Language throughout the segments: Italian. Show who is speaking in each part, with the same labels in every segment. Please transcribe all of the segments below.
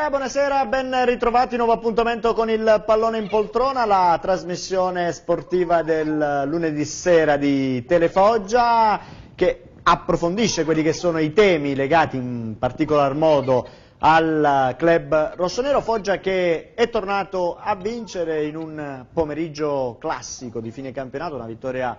Speaker 1: Buonasera, buonasera, ben ritrovati, nuovo appuntamento con il pallone in poltrona, la trasmissione sportiva del lunedì sera di Telefoggia che approfondisce quelli che sono i temi legati in particolar modo al club rossonero. Foggia che è tornato a vincere in un pomeriggio classico di fine campionato, una vittoria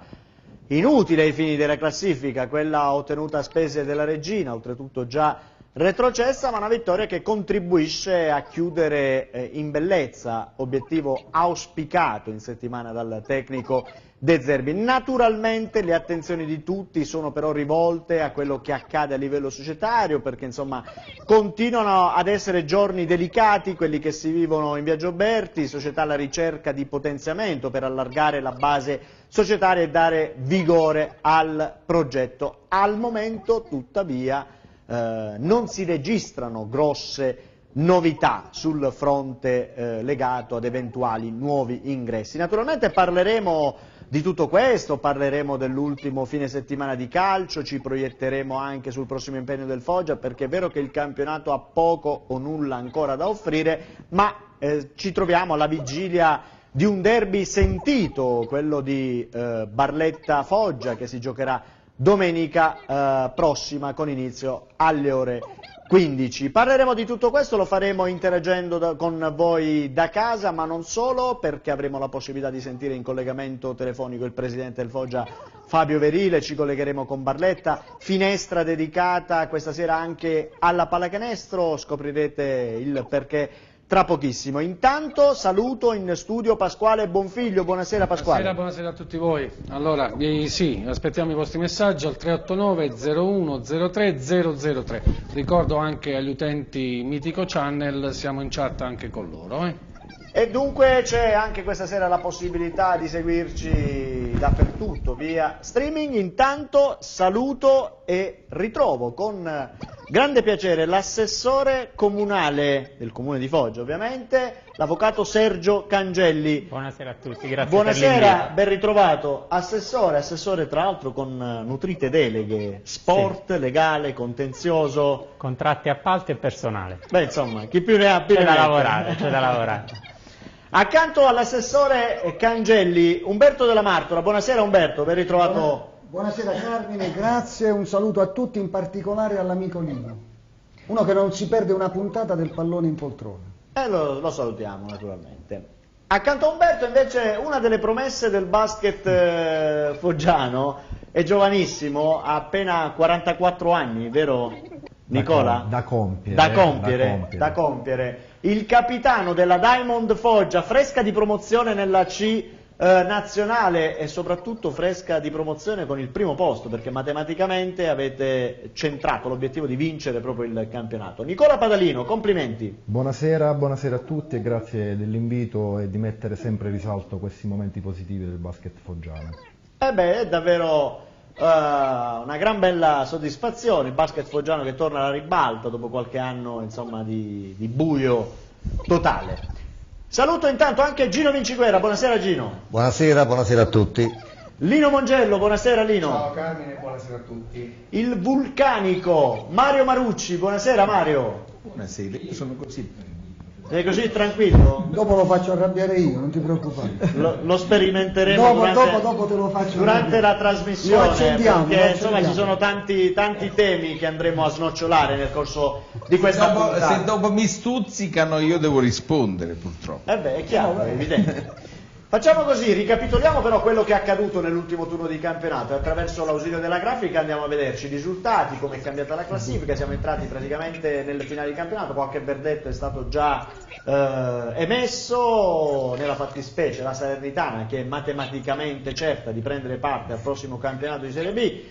Speaker 1: inutile ai fini della classifica, quella ottenuta a spese della Regina, oltretutto già retrocessa, ma una vittoria che contribuisce a chiudere eh, in bellezza, obiettivo auspicato in settimana dal tecnico De Zerbi. Naturalmente le attenzioni di tutti sono però rivolte a quello che accade a livello societario perché insomma continuano ad essere giorni delicati quelli che si vivono in Viaggio Berti, società alla ricerca di potenziamento per allargare la base societaria e dare vigore al progetto. Al momento tuttavia eh, non si registrano grosse novità sul fronte eh, legato ad eventuali nuovi ingressi. Naturalmente parleremo di tutto questo, parleremo dell'ultimo fine settimana di calcio, ci proietteremo anche sul prossimo impegno del Foggia perché è vero che il campionato ha poco o nulla ancora da offrire, ma eh, ci troviamo alla vigilia di un derby sentito, quello di eh, Barletta-Foggia che si giocherà domenica eh, prossima con inizio alle ore 15. Parleremo di tutto questo, lo faremo interagendo da, con voi da casa, ma non solo, perché avremo la possibilità di sentire in collegamento telefonico il Presidente del Foggia Fabio Verile, ci collegheremo con Barletta, finestra dedicata questa sera anche alla pallacanestro, scoprirete il perché tra pochissimo. Intanto saluto in studio Pasquale Bonfiglio, buonasera Pasquale.
Speaker 2: Buonasera, buonasera a tutti voi. Allora, sì, aspettiamo i vostri messaggi al 389 01 03 003. Ricordo anche agli utenti Mitico Channel, siamo in chat anche con loro. Eh.
Speaker 1: E dunque c'è anche questa sera la possibilità di seguirci dappertutto via streaming. Intanto saluto e ritrovo con grande piacere l'assessore comunale del comune di Foggia, ovviamente, l'avvocato Sergio Cangelli.
Speaker 3: Buonasera a tutti, grazie
Speaker 1: Buonasera, ben ritrovato. Assessore, assessore tra l'altro con nutrite deleghe, sport, sì. legale, contenzioso.
Speaker 3: Contratti appalti e personale.
Speaker 1: Beh, insomma, chi più ne ha più
Speaker 3: c'è
Speaker 1: ne
Speaker 3: da lavorare, c'è da lavorare.
Speaker 1: Accanto all'assessore Cangelli, Umberto della Martora. Buonasera Umberto, ben ritrovato.
Speaker 4: Buonasera Carmine, grazie, un saluto a tutti, in particolare all'amico Lino, uno che non si perde una puntata del pallone in poltrona.
Speaker 1: E eh, lo, lo salutiamo naturalmente. Accanto a Umberto invece una delle promesse del basket eh, foggiano è giovanissimo, ha appena 44 anni, vero Nicola?
Speaker 5: Da, compiere.
Speaker 1: Da compiere, da compiere. Da compiere. Il capitano della Diamond Foggia, fresca di promozione nella C eh, nazionale e soprattutto fresca di promozione con il primo posto perché matematicamente avete centrato l'obiettivo di vincere proprio il campionato. Nicola Padalino, complimenti.
Speaker 5: Buonasera, buonasera a tutti e grazie dell'invito e di mettere sempre in risalto questi momenti positivi del basket foggiano.
Speaker 1: Eh beh, è davvero Uh, una gran bella soddisfazione, il basket foggiano che torna alla ribalta dopo qualche anno insomma, di, di, buio totale. Saluto intanto anche Gino Vinciguera, buonasera Gino.
Speaker 6: Buonasera, buonasera a tutti.
Speaker 1: Lino Mongello, buonasera Lino.
Speaker 7: Ciao Carmine, buonasera a tutti.
Speaker 1: Il vulcanico Mario Marucci, buonasera Mario.
Speaker 7: Buonasera, io sono così
Speaker 1: sei così tranquillo?
Speaker 4: Dopo lo faccio arrabbiare io, non ti preoccupare.
Speaker 1: Lo, lo sperimenteremo
Speaker 4: dopo,
Speaker 1: durante,
Speaker 4: dopo, dopo te lo faccio
Speaker 1: durante la trasmissione.
Speaker 4: Lo accendiamo,
Speaker 1: perché
Speaker 4: lo
Speaker 1: insomma ci sono tanti, tanti, temi che andremo a snocciolare nel corso di questa
Speaker 7: se dopo,
Speaker 1: puntata.
Speaker 7: Se dopo mi stuzzicano io devo rispondere purtroppo.
Speaker 1: Eh beh, è chiaro, è evidente. Facciamo così, ricapitoliamo però quello che è accaduto nell'ultimo turno di campionato. E attraverso l'ausilio della grafica andiamo a vederci i risultati, come è cambiata la classifica, siamo entrati praticamente nelle finali di campionato, qualche verdetto è stato già eh, emesso, nella fattispecie la Salernitana che è matematicamente certa di prendere parte al prossimo campionato di Serie B,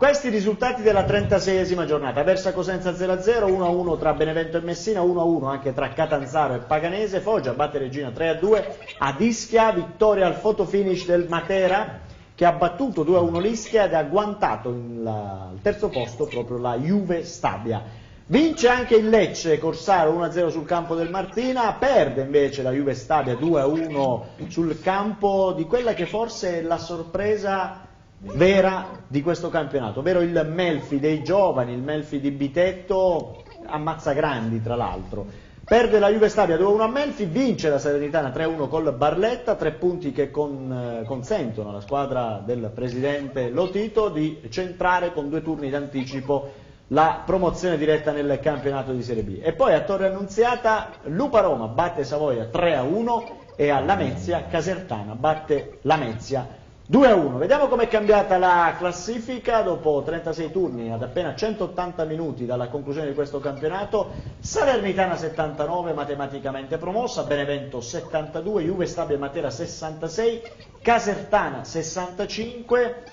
Speaker 1: questi i risultati della 36esima giornata, Versa Cosenza 0-0, 1-1 tra Benevento e Messina, 1-1 anche tra Catanzaro e Paganese, Foggia batte Regina 3-2, ad Ischia vittoria al fotofinish del Matera che ha battuto 2-1 l'Ischia ed ha agguantato al terzo posto proprio la Juve Stabia. Vince anche il Lecce, Corsaro 1-0 sul campo del Martina, perde invece la Juve Stabia 2-1 sul campo di quella che forse è la sorpresa vera di questo campionato, ovvero il Melfi dei giovani, il Melfi di Bitetto, ammazzagrandi tra l'altro. Perde la Juve Stabia 2-1 a Melfi, vince la Salernitana 3-1 col Barletta, tre punti che con- eh, consentono alla squadra del presidente Lotito di centrare con due turni d'anticipo la promozione diretta nel campionato di Serie B. E poi a Torre Annunziata Lupa Roma batte Savoia 3-1 e a Lamezia Casertana batte Lamezia 2-1. Vediamo com'è cambiata la classifica dopo 36 turni ad appena 180 minuti dalla conclusione di questo campionato. Salernitana 79 matematicamente promossa, Benevento 72, Juve Stabia Matera 66, Casertana 65.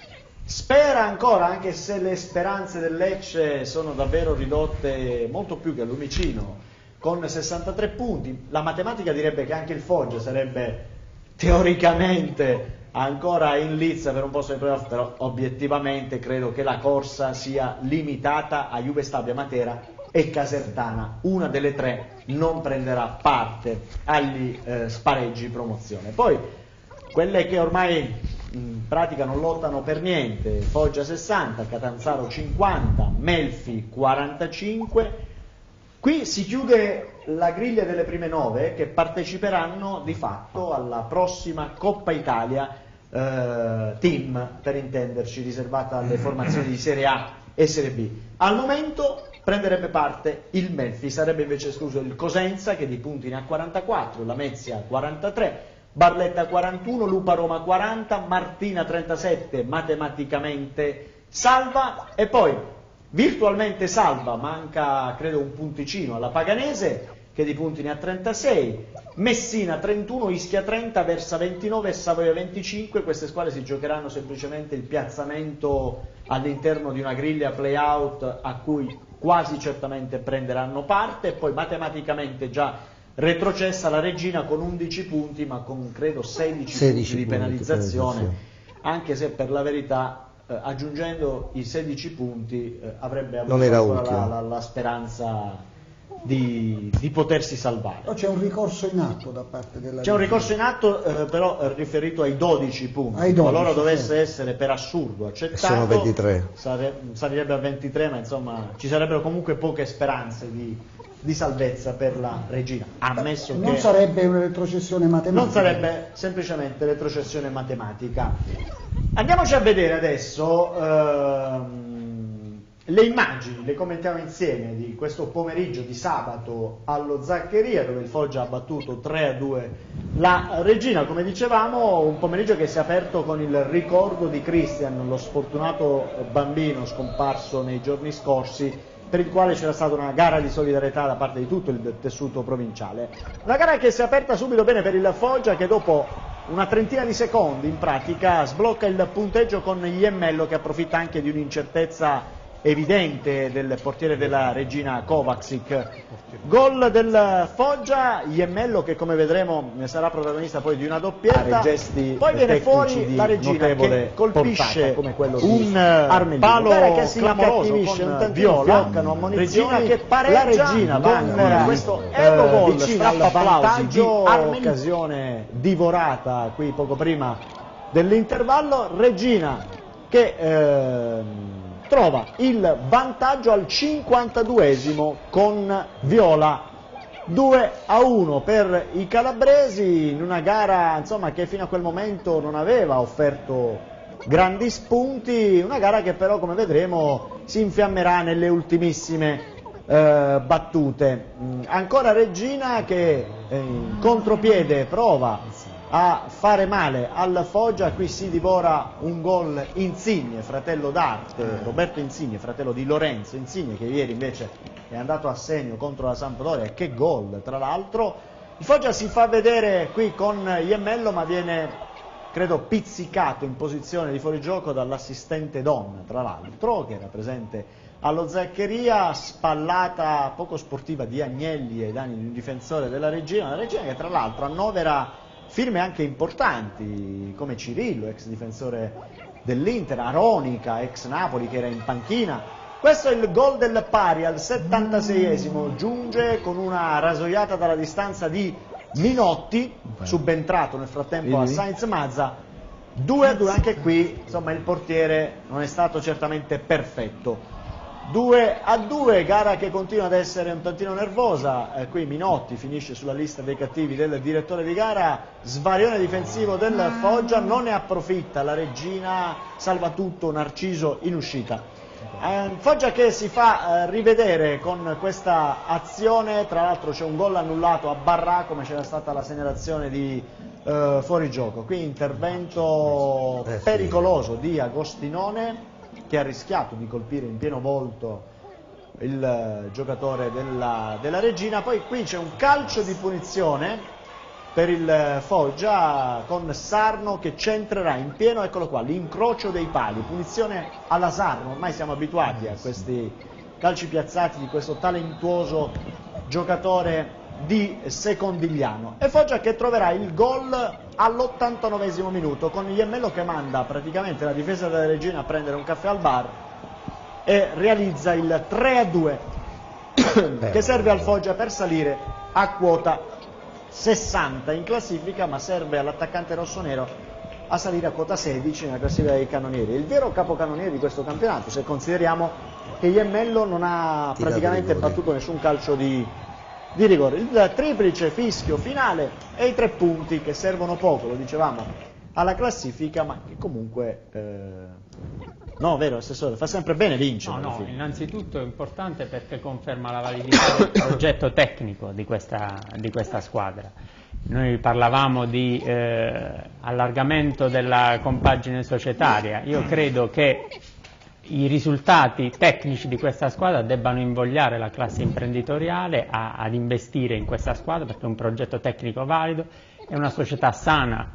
Speaker 1: Spera ancora, anche se le speranze del Lecce sono davvero ridotte molto più che a Lumicino, con 63 punti. La matematica direbbe che anche il Foggia sarebbe teoricamente ancora in lizza per un posto di playoff, però obiettivamente credo che la corsa sia limitata a Juve Stabia Matera e Casertana. Una delle tre non prenderà parte agli eh, spareggi promozione. Poi quelle che ormai in pratica non lottano per niente, Foggia 60, Catanzaro 50, Melfi 45, qui si chiude la griglia delle prime nove che parteciperanno di fatto alla prossima Coppa Italia eh, team, per intenderci, riservata alle formazioni di Serie A e Serie B. Al momento prenderebbe parte il Melfi, sarebbe invece escluso il Cosenza che di punti ne ha 44, la Mezia 43, Barletta 41, Lupa Roma 40, Martina 37, matematicamente salva e poi virtualmente salva, manca credo un punticino alla Paganese che di punti ne ha 36, Messina 31, Ischia 30, Versa 29 e Savoia 25, queste squadre si giocheranno semplicemente il piazzamento all'interno di una griglia play-out a cui quasi certamente prenderanno parte e poi matematicamente già retrocessa la Regina con 11 punti ma con credo 16,
Speaker 6: 16
Speaker 1: punti di penalizzazione,
Speaker 6: penalizzazione.
Speaker 1: anche se per la verità eh, aggiungendo i 16 punti eh, avrebbe avuto la, la- la speranza di, di potersi salvare.
Speaker 4: Però c'è un ricorso in atto da parte della
Speaker 1: C'è un ricorso in atto eh, però eh, riferito ai 12 punti,
Speaker 4: Ai 12,
Speaker 1: qualora dovesse
Speaker 4: sì.
Speaker 1: essere per assurdo accettato,
Speaker 6: Sono 23.
Speaker 1: sare- salirebbe a 23, ma insomma ci sarebbero comunque poche speranze di, di salvezza per la regina, ammesso
Speaker 4: Non
Speaker 1: che
Speaker 4: sarebbe una retrocessione matematica.
Speaker 1: non sarebbe semplicemente retrocessione matematica. Andiamoci a vedere adesso ehm, le immagini, le commentiamo insieme di questo pomeriggio di sabato allo Zaccheria dove il Foggia ha battuto 3 a 2 la Regina, come dicevamo, un pomeriggio che si è aperto con il ricordo di Christian, lo sfortunato bambino scomparso nei giorni scorsi per il quale c'era stata una gara di solidarietà da parte di tutto il tessuto provinciale. Una gara che si è aperta subito bene per il Foggia che dopo una trentina di secondi in pratica sblocca il punteggio con Iemmello che approfitta anche di un'incertezza evidente del portiere della regina Kovacic. Gol del Foggia, Iemmello che come vedremo ne sarà protagonista poi di una doppietta. Poi viene
Speaker 8: tecnici
Speaker 1: fuori
Speaker 8: di
Speaker 1: la regina
Speaker 8: notevole
Speaker 1: che colpisce un eh,
Speaker 8: Armellino.
Speaker 1: palo
Speaker 8: che si
Speaker 1: con
Speaker 8: un
Speaker 1: Viola, regina che pareggia
Speaker 8: La regina va
Speaker 1: con
Speaker 8: ancora
Speaker 1: questo
Speaker 8: eh,
Speaker 1: Eurogol
Speaker 8: vicino al
Speaker 1: strappa
Speaker 8: vantaggio di
Speaker 1: vantaggio
Speaker 8: Armellino.
Speaker 1: occasione divorata qui poco prima dell'intervallo Regina che ehm, trova il vantaggio al 52esimo con Viola 2 a 1 per i calabresi in una gara insomma, che fino a quel momento non aveva offerto grandi spunti, una gara che però come vedremo si infiammerà nelle ultimissime eh, battute. Mm, ancora Regina che eh, in contropiede prova a fare male al Foggia, qui si divora un gol Insigne, fratello d'arte, Roberto Insigne, fratello di Lorenzo Insigne che ieri invece è andato a segno contro la Sampdoria, che gol tra l'altro. Il Foggia si fa vedere qui con Iemmello ma viene credo pizzicato in posizione di fuorigioco dall'assistente Don, tra l'altro, che era presente allo Zaccheria, spallata poco sportiva di Agnelli ai danni di un difensore della Regina, una Regina che tra l'altro annovera firme anche importanti come Cirillo, ex difensore dell'Inter, Aronica, ex Napoli che era in panchina. Questo è il gol del pari al 76esimo, giunge con una rasoiata dalla distanza di Minotti, subentrato nel frattempo a? Sainz Mazza, 2 a 2 anche qui, insomma il portiere non è stato certamente perfetto. 2 a 2, gara che continua ad essere un tantino nervosa, eh, qui Minotti finisce sulla lista dei cattivi del direttore di gara, svarione difensivo del Foggia, non ne approfitta. La regina, salva tutto Narciso in uscita. Eh, Foggia che si fa eh, rivedere con questa azione, tra l'altro c'è un gol annullato a Barra come c'era stata la segnalazione di eh, fuorigioco, qui intervento
Speaker 6: Eh
Speaker 1: pericoloso di Agostinone che ha rischiato di colpire in pieno volto il eh, giocatore della, della Regina, poi qui c'è un calcio di punizione per il eh, Foggia con Sarno che centrerà in pieno, eccolo qua, l'incrocio dei pali, punizione alla Sarno, ormai siamo abituati a questi calci piazzati di questo talentuoso giocatore di Secondigliano. E Foggia che troverà il gol all'89 minuto con Iemmello che manda praticamente la difesa della Regina a prendere un caffè al bar e realizza il 3 a 2 che serve al Foggia per salire a quota 60 in classifica ma serve all'attaccante rossonero a salire a quota 16 nella classifica dei cannonieri. Il vero capocannoniere di questo campionato se consideriamo che Iemmello non ha praticamente battuto nessun calcio di, di rigore. Il triplice fischio finale e i tre punti che servono poco, lo dicevamo, alla classifica ma che comunque... eh, No, vero, Assessore, fa sempre bene vincere.
Speaker 3: No, no, innanzitutto è importante perché conferma la validità del progetto tecnico di questa, di questa squadra. Noi parlavamo di eh, allargamento della compagine societaria, io credo che i risultati tecnici di questa squadra debbano invogliare la classe imprenditoriale a- ad investire in questa squadra perché è un progetto tecnico valido, è una società sana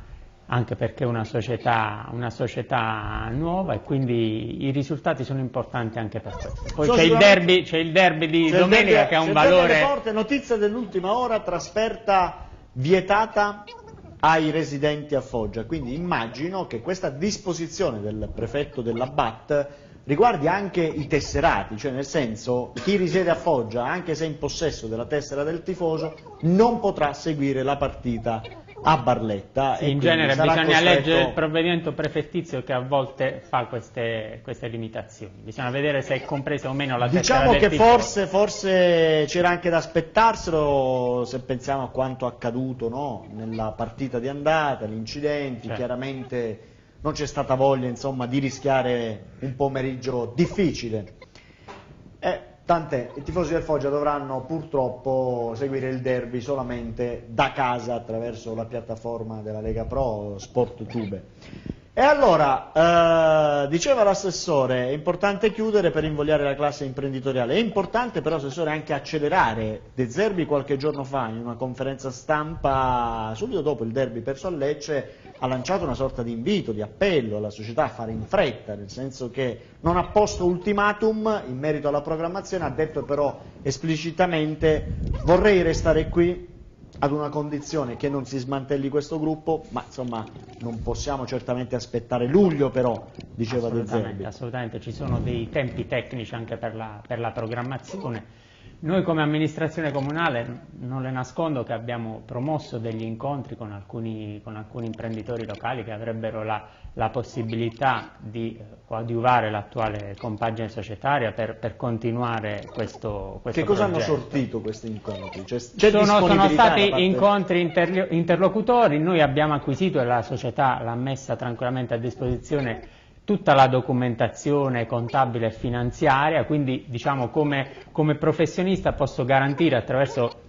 Speaker 3: anche perché è una società, una società nuova e quindi i risultati sono importanti anche per questo. Poi c'è il, derby, c'è il derby di domenica
Speaker 1: derby-
Speaker 3: che ha un valore...
Speaker 1: Porte, notizia dell'ultima ora, trasferta vietata ai residenti a Foggia. Quindi immagino che questa disposizione del prefetto della BAT riguardi anche i tesserati, cioè nel senso chi risiede a Foggia, anche se in possesso della tessera del tifoso, non potrà seguire la partita a Barletta.
Speaker 3: Sì, in genere bisogna
Speaker 1: costretto-
Speaker 3: leggere il provvedimento prefettizio che a volte fa queste, queste limitazioni. Bisogna vedere se è compresa o meno la tessera
Speaker 1: Diciamo
Speaker 3: del
Speaker 1: che
Speaker 3: tifoso.
Speaker 1: forse, forse c'era anche da aspettarselo se pensiamo a quanto accaduto no? nella partita di andata, gli incidenti,
Speaker 3: Certo.
Speaker 1: chiaramente non c'è stata voglia insomma, di rischiare un pomeriggio difficile. E tant'è, i tifosi del Foggia dovranno purtroppo seguire il derby solamente da casa attraverso la piattaforma della Lega Pro Sport Tube. E allora, eh, diceva l'assessore, è importante chiudere per invogliare la classe imprenditoriale, è importante però, assessore, anche accelerare. De Zerbi qualche giorno fa, in una conferenza stampa, subito dopo il derby perso a Lecce, ha lanciato una sorta di invito, di appello alla società a fare in fretta, nel senso che non ha posto ultimatum in merito alla programmazione, ha detto però esplicitamente vorrei restare qui ad una condizione che non si smantelli questo gruppo, ma insomma non possiamo certamente aspettare luglio però, diceva De
Speaker 3: Assolutamente,
Speaker 1: Zerbi.
Speaker 3: assolutamente, ci sono dei tempi tecnici anche per la, per la programmazione. Noi come amministrazione comunale non le nascondo che abbiamo promosso degli incontri con alcuni, con alcuni imprenditori locali che avrebbero la, la possibilità di coadiuvare l'attuale compagine societaria per, per continuare questo, questo
Speaker 1: Che cosa hanno sortito questi incontri? C'è
Speaker 3: Sono, sono stati
Speaker 1: parte-
Speaker 3: incontri interlo- interlocutori, noi abbiamo acquisito e la società l'ha messa tranquillamente a disposizione tutta la documentazione contabile e finanziaria, quindi diciamo come, come professionista posso garantire attraverso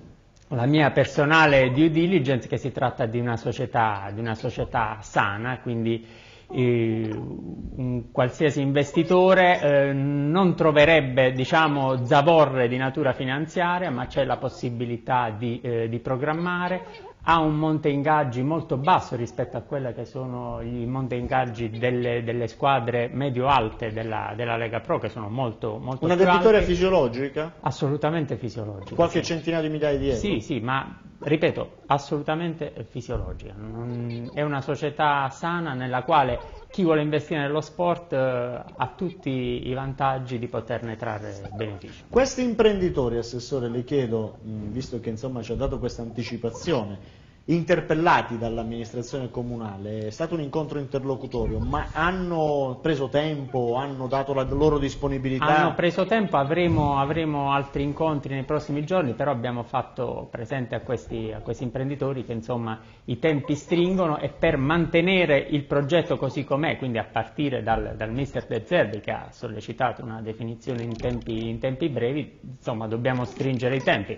Speaker 3: la mia personale due diligence che si tratta di una società, di una società sana, quindi eh, un qualsiasi investitore eh, non troverebbe diciamo, zavorre di natura finanziaria, ma c'è la possibilità di, eh, di programmare, ha un monte ingaggi molto basso rispetto a quelli che sono i monte ingaggi delle, delle squadre medio-alte della, della Lega Pro, che sono molto, molto
Speaker 1: Una
Speaker 3: alte.
Speaker 1: fisiologica?
Speaker 3: Assolutamente fisiologica.
Speaker 1: Qualche
Speaker 3: sì.
Speaker 1: centinaia di migliaia di euro?
Speaker 3: Sì, sì, ma ripeto, assolutamente fisiologica. Non- È una società sana nella quale chi vuole investire nello sport eh, ha tutti i vantaggi di poterne trarre beneficio.
Speaker 1: Questi imprenditori, Assessore, le chiedo, mh, visto che insomma ci ha dato questa anticipazione, interpellati dall'amministrazione comunale, è stato un incontro interlocutorio, ma hanno preso tempo, hanno dato la loro disponibilità?
Speaker 3: Hanno preso tempo, avremo, avremo altri incontri nei prossimi giorni, però abbiamo fatto presente a questi, a questi imprenditori che insomma, i tempi stringono e per mantenere il progetto così com'è, quindi a partire dal, dal mister De Zerbi che ha sollecitato una definizione in tempi, in tempi brevi, insomma dobbiamo stringere i tempi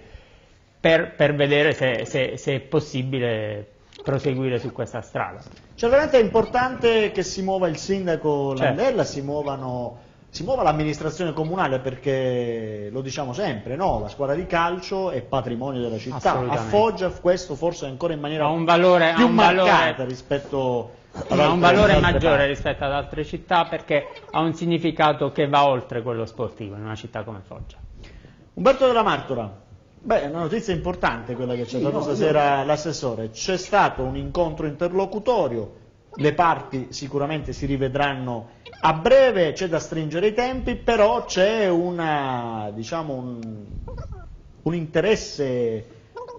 Speaker 3: per, per vedere se, se, se, è possibile proseguire su questa strada.
Speaker 1: Certamente è importante che si muova il sindaco
Speaker 3: Certo.
Speaker 1: Landella, si, muovano, si muova l'amministrazione comunale perché lo diciamo sempre, no? la squadra di calcio è patrimonio della città, a. Foggia questo forse ancora in maniera
Speaker 3: valore,
Speaker 1: più marcata
Speaker 3: valore
Speaker 1: rispetto ad
Speaker 3: ha un valore maggiore
Speaker 1: parti.
Speaker 3: rispetto ad altre città perché ha un significato che va oltre quello sportivo in una città come Foggia.
Speaker 1: Umberto della Martora, beh, è una notizia importante quella che ci ha dato stasera l'assessore. C'è stato un incontro interlocutorio, le parti sicuramente si rivedranno a breve, c'è da stringere i tempi, però c'è una, diciamo, un, un interesse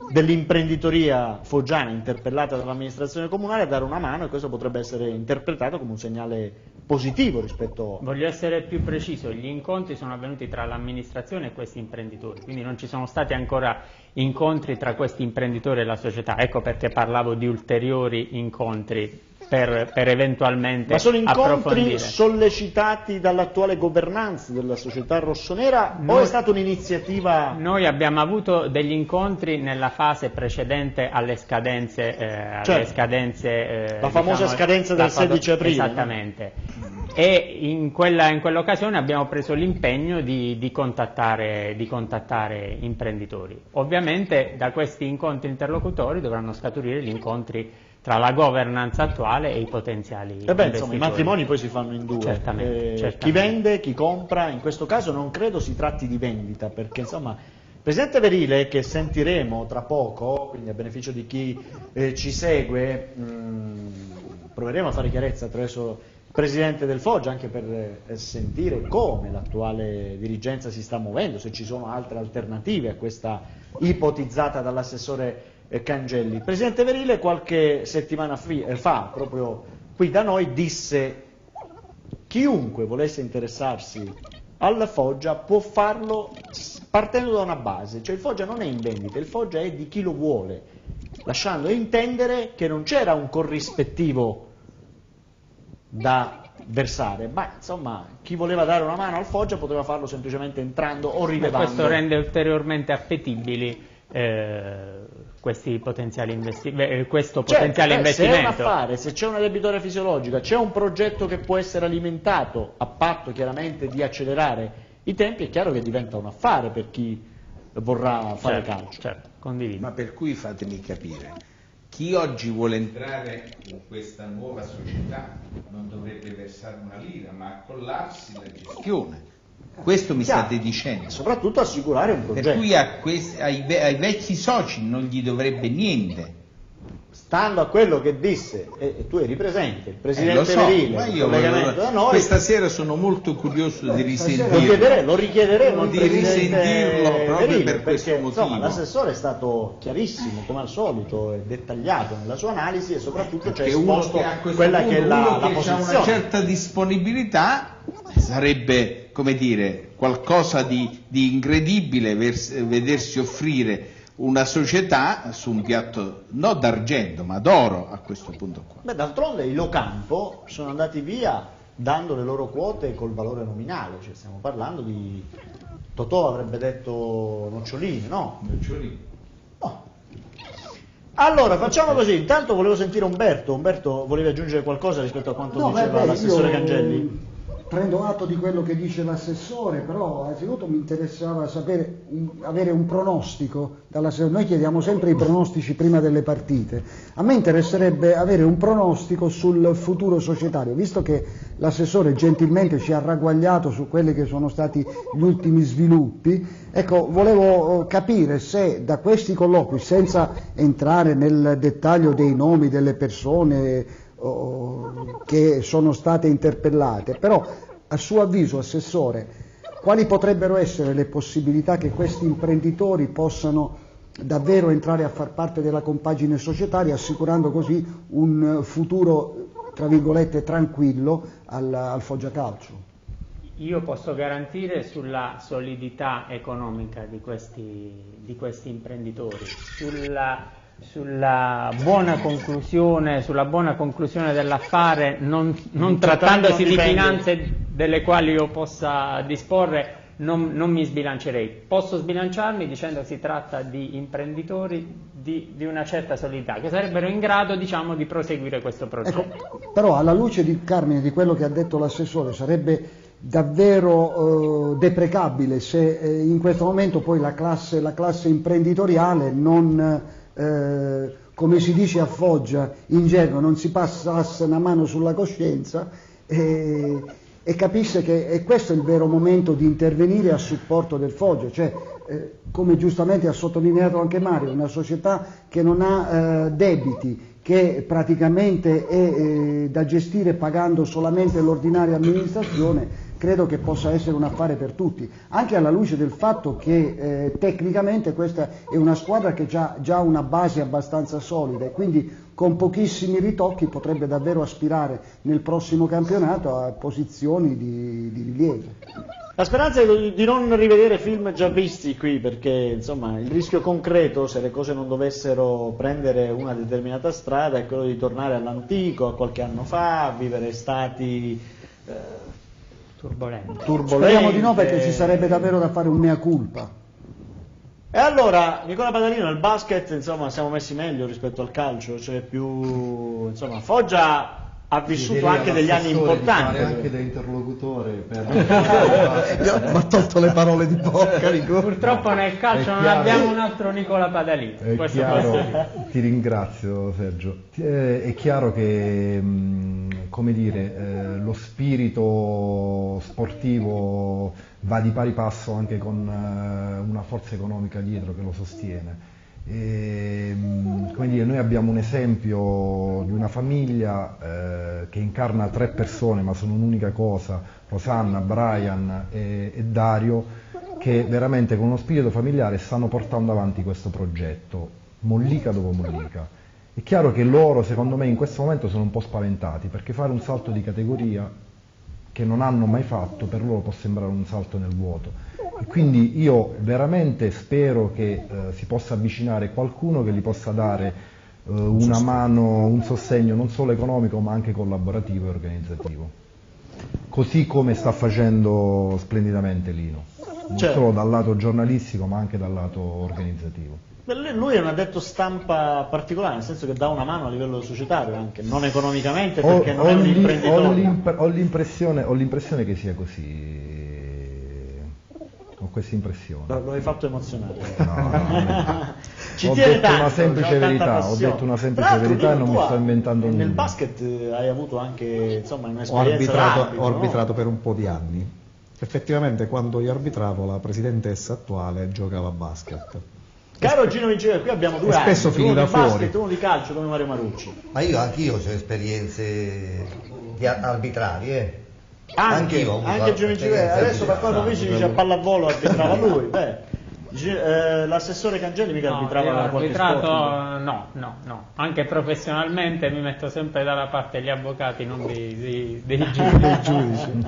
Speaker 1: dell'imprenditoria foggiana interpellata dall'amministrazione comunale a dare una mano e questo potrebbe essere interpretato come un segnale positivo rispetto
Speaker 3: Voglio essere più preciso, gli incontri sono avvenuti tra l'amministrazione e questi imprenditori, quindi non ci sono stati ancora incontri tra questi imprenditori e la società, ecco perché parlavo di ulteriori incontri per, per eventualmente
Speaker 1: Ma sono incontri sollecitati dall'attuale governanza della società rossonera o
Speaker 3: Noi-
Speaker 1: è stata un'iniziativa
Speaker 3: Noi abbiamo avuto degli incontri nella fase precedente alle scadenze, eh, alle
Speaker 1: Certo.
Speaker 3: scadenze, eh,
Speaker 1: La famosa scadenza del
Speaker 3: la fado-
Speaker 1: 16 aprile,
Speaker 3: Esattamente. E in, quella- in quell'occasione abbiamo preso l'impegno di, di contattare, di contattare imprenditori. Ovviamente da questi incontri interlocutori dovranno scaturire gli incontri tra la governance attuale e i potenziali
Speaker 1: Eh beh, insomma, i matrimoni poi si fanno in due.
Speaker 3: Certamente,
Speaker 1: Eh,
Speaker 3: certamente.
Speaker 1: Chi vende, chi compra, in questo caso non credo si tratti di vendita, perché insomma, Presidente Verile, che sentiremo tra poco, quindi a beneficio di chi eh, ci segue, mh, proveremo a fare chiarezza attraverso il Presidente del Foggia, anche per eh, sentire come l'attuale dirigenza si sta muovendo, se ci sono altre alternative a questa ipotizzata dall'assessore eh, Cangelli. Il Presidente Verile qualche settimana eh, fa, proprio qui da noi, disse chiunque volesse interessarsi alla Foggia può farlo partendo da una base, cioè il Foggia non è in vendita, il Foggia è di chi lo vuole, lasciando intendere che non c'era un corrispettivo da versare, ma insomma chi voleva dare una mano al Foggia poteva farlo semplicemente entrando o rilevando.
Speaker 3: questo rende ulteriormente appetibili eh, questi potenziali investi- beh, questo
Speaker 1: Certo,
Speaker 3: potenziale
Speaker 1: beh, Se è un
Speaker 3: investimento.
Speaker 1: affare, se c'è una debitoria fisiologica, c'è un progetto che può essere alimentato a patto chiaramente di accelerare i tempi, è chiaro che diventa un affare per chi vorrà fare
Speaker 3: Certo,
Speaker 1: calcio.
Speaker 3: certo, condivido.
Speaker 7: Ma per cui fatemi capire, chi oggi vuole entrare in questa nuova società non dovrebbe versare una lira, ma accollarsi la gestione. Questo mi
Speaker 1: Chiaro.
Speaker 7: state dicendo.
Speaker 1: Soprattutto assicurare un
Speaker 7: Per
Speaker 1: progetto.
Speaker 7: cui a questi- ai, ai vecchi soci non gli dovrebbe niente.
Speaker 1: Stando a quello che disse, e, e tu eri presente, il
Speaker 7: Eh,
Speaker 1: Presidente
Speaker 7: lo so,
Speaker 1: Verile,
Speaker 7: io volevo-
Speaker 1: da noi,
Speaker 7: questa sera sono molto curioso di
Speaker 1: lo,
Speaker 7: risentirlo.
Speaker 1: chiedere- lo richiederemo
Speaker 7: Di risentirlo proprio
Speaker 1: Verile,
Speaker 7: per questo
Speaker 1: perché, Insomma,
Speaker 7: motivo.
Speaker 1: l'assessore è stato chiarissimo, come al solito, e dettagliato nella sua analisi e soprattutto ci ha esposto quella
Speaker 7: punto,
Speaker 1: che è la, la
Speaker 7: che ha
Speaker 1: posizione.
Speaker 7: una certa disponibilità sarebbe, come dire, qualcosa di, di incredibile vers- vedersi offrire una società su un piatto non d'argento ma d'oro a questo punto qua.
Speaker 1: Beh, d'altronde i Locampo sono andati via dando le loro quote col valore nominale, cioè stiamo parlando di Totò avrebbe detto noccioline, no? No. Allora, facciamo così, intanto volevo sentire Umberto, Umberto volevi aggiungere qualcosa rispetto a quanto
Speaker 4: No,
Speaker 1: diceva
Speaker 4: beh, beh,
Speaker 1: l'assessore
Speaker 4: io
Speaker 1: Cangelli?
Speaker 4: Prendo atto di quello che dice l'assessore, però anzitutto mi interessava sapere, avere un pronostico dall'assessore. Noi chiediamo sempre i pronostici prima delle partite. A me interesserebbe avere un pronostico sul futuro societario, visto che l'assessore gentilmente ci ha ragguagliato su quelli che sono stati gli ultimi sviluppi. Ecco, volevo eh, capire se da questi colloqui, senza entrare nel dettaglio dei nomi delle persone, oh, che sono state interpellate, però a suo avviso, Assessore, quali potrebbero essere le possibilità che questi imprenditori possano davvero entrare a far parte della compagine societaria assicurando così un futuro tra virgolette tranquillo al, al Foggia Calcio.
Speaker 3: Io posso garantire sulla solidità economica di questi, di questi imprenditori, sulla, sulla, buona conclusione, sulla, buona conclusione, dell'affare, non, non trattandosi di finanze delle quali io possa disporre, non, non, mi sbilancerei. Posso sbilanciarmi dicendo che si tratta di imprenditori di, di una certa solidità, che sarebbero in grado diciamo, di proseguire questo progetto.
Speaker 4: Ecco, però alla luce di Carmine, di quello che ha detto l'assessore, sarebbe davvero eh, deprecabile se eh, in questo momento poi la classe, la classe imprenditoriale non, eh, come si dice a Foggia in gergo, non si passasse una mano sulla coscienza e, e capisse che e questo è il vero momento di intervenire a supporto del Foggia, cioè eh, come giustamente ha sottolineato anche Mario, una società che non ha eh, debiti, che praticamente è eh, da gestire pagando solamente l'ordinaria amministrazione, credo che possa essere un affare per tutti, anche alla luce del fatto che eh, tecnicamente questa è una squadra che ha già una base abbastanza solida e quindi con pochissimi ritocchi potrebbe davvero aspirare nel prossimo campionato a posizioni di, di rilievo.
Speaker 1: La speranza è di non rivedere film già visti qui, perché insomma, il rischio concreto, se le cose non dovessero prendere una determinata strada, è quello di tornare all'antico, a qualche anno fa, a vivere stati eh,
Speaker 3: turbolenti.
Speaker 1: turbolenti.
Speaker 4: Speriamo di no perché ci sarebbe davvero da fare un mea culpa.
Speaker 1: E allora, Nicola Padalino, nel basket insomma, siamo messi meglio rispetto al calcio, cioè più, insomma, Foggia ha vissuto anche degli anni importanti.
Speaker 5: anche da interlocutore per...
Speaker 6: mi ha tolto le parole di bocca Nicola.
Speaker 3: purtroppo nel calcio non abbiamo un altro Nicola
Speaker 5: chiaro, ti ringrazio Sergio. Eh, è chiaro che come dire eh, lo spirito sportivo va di pari passo anche con eh, una forza economica dietro che lo sostiene e, ehm, come dire, noi abbiamo un esempio di una famiglia eh, che incarna tre persone, ma sono un'unica cosa, Rosanna, Brian e, e, Dario, che veramente con uno spirito familiare stanno portando avanti questo progetto, mollica dopo mollica. È chiaro che loro, secondo me, in questo momento sono un po' spaventati, perché fare un salto di categoria che non hanno mai fatto, per loro può sembrare un salto nel vuoto e quindi io veramente spero che eh, si possa avvicinare qualcuno che gli possa dare eh, una mano, un sostegno non solo economico ma anche collaborativo e organizzativo. Così come sta facendo splendidamente Lino, non certo. solo dal lato giornalistico ma anche dal lato organizzativo.
Speaker 1: Lui è un addetto stampa particolare, nel senso che dà una mano a livello societario anche, non economicamente perché ho, non è un imprenditore.
Speaker 5: Ho l'impressione, ho l'impressione che sia così ho questa impressione.
Speaker 1: Lo hai fatto emozionare.
Speaker 5: No, no,
Speaker 1: Ci
Speaker 5: ho
Speaker 1: tiene
Speaker 5: detto
Speaker 1: tanto,
Speaker 5: una semplice verità, ho detto una semplice verità e non mi sto inventando
Speaker 1: nulla.
Speaker 5: Nel
Speaker 1: basket hai avuto anche insomma, un'esperienza
Speaker 9: ho arbitrato,
Speaker 1: arbitro,
Speaker 9: ho arbitrato
Speaker 1: no?
Speaker 9: per un po' di anni. Effettivamente quando io arbitravo la presidentessa attuale giocava a basket.
Speaker 1: Caro Gino Vincere, qui abbiamo due
Speaker 9: spesso
Speaker 1: anni, uno di
Speaker 9: fuori.
Speaker 1: basket, uno di calcio come Mario Marucci.
Speaker 6: Ma io anch'io ho esperienze di arbitrali, eh.
Speaker 1: Anche,
Speaker 6: Anch'io ho avuto
Speaker 1: anche Gino Vincere, adesso per quanto dice dice a pallavolo arbitrava lui, beh. Gi- eh, L'assessore Cangelli mica
Speaker 3: No,
Speaker 1: arbitrava
Speaker 3: io
Speaker 1: da qualche
Speaker 3: arbitrato,
Speaker 1: sport.
Speaker 3: no, no, no. Anche professionalmente mi metto sempre dalla parte degli avvocati, non dei, dei- dei giudici.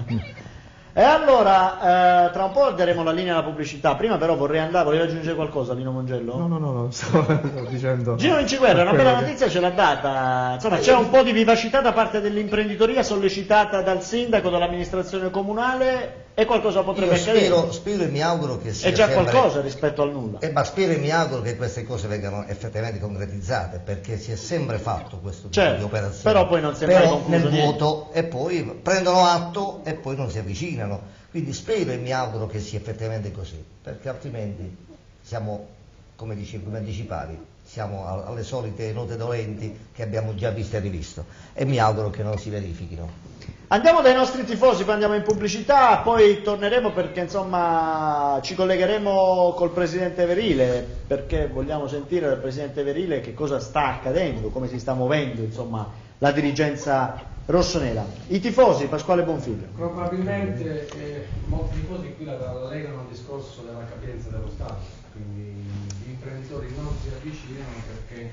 Speaker 1: E allora, eh, tra un po' daremo la linea alla pubblicità. Prima però vorrei andare, volevi aggiungere qualcosa Lino Mongello?
Speaker 9: No, no, no, no stavo dicendo...
Speaker 1: Gino Vinciguerra, una
Speaker 9: quello
Speaker 1: bella
Speaker 9: che-
Speaker 1: notizia ce l'ha data, insomma c'è un po' di vivacità da parte dell'imprenditoria sollecitata dal sindaco, dall'amministrazione comunale e qualcosa potrebbe
Speaker 6: Io
Speaker 1: accadere.
Speaker 6: spero, spero e mi auguro che sia
Speaker 1: È già
Speaker 6: sempre-
Speaker 1: qualcosa rispetto al nulla.
Speaker 6: Eh, ma spero e mi auguro che queste cose vengano effettivamente concretizzate, perché si è sempre fatto questo tipo
Speaker 1: Certo,
Speaker 6: di operazione.
Speaker 1: però poi non si è mai
Speaker 6: Però
Speaker 1: concluso
Speaker 6: nel vuoto e poi prendono atto e poi non si avvicinano. Quindi spero e mi auguro che sia effettivamente così, perché altrimenti siamo, come dicevi, come anticipavi, siamo alle solite note dolenti che abbiamo già visto e rivisto e mi auguro che non si verifichino.
Speaker 1: Andiamo dai nostri tifosi, poi andiamo in pubblicità, poi torneremo perché insomma ci collegheremo col Presidente Verile, perché vogliamo sentire dal Presidente Verile che cosa sta accadendo, come si sta muovendo insomma la dirigenza rossonera. I tifosi, Pasquale Bonfiglio.
Speaker 2: Probabilmente eh, molti tifosi qui la, la legano al discorso della capienza dello Stato, quindi gli imprenditori non avvicinano perché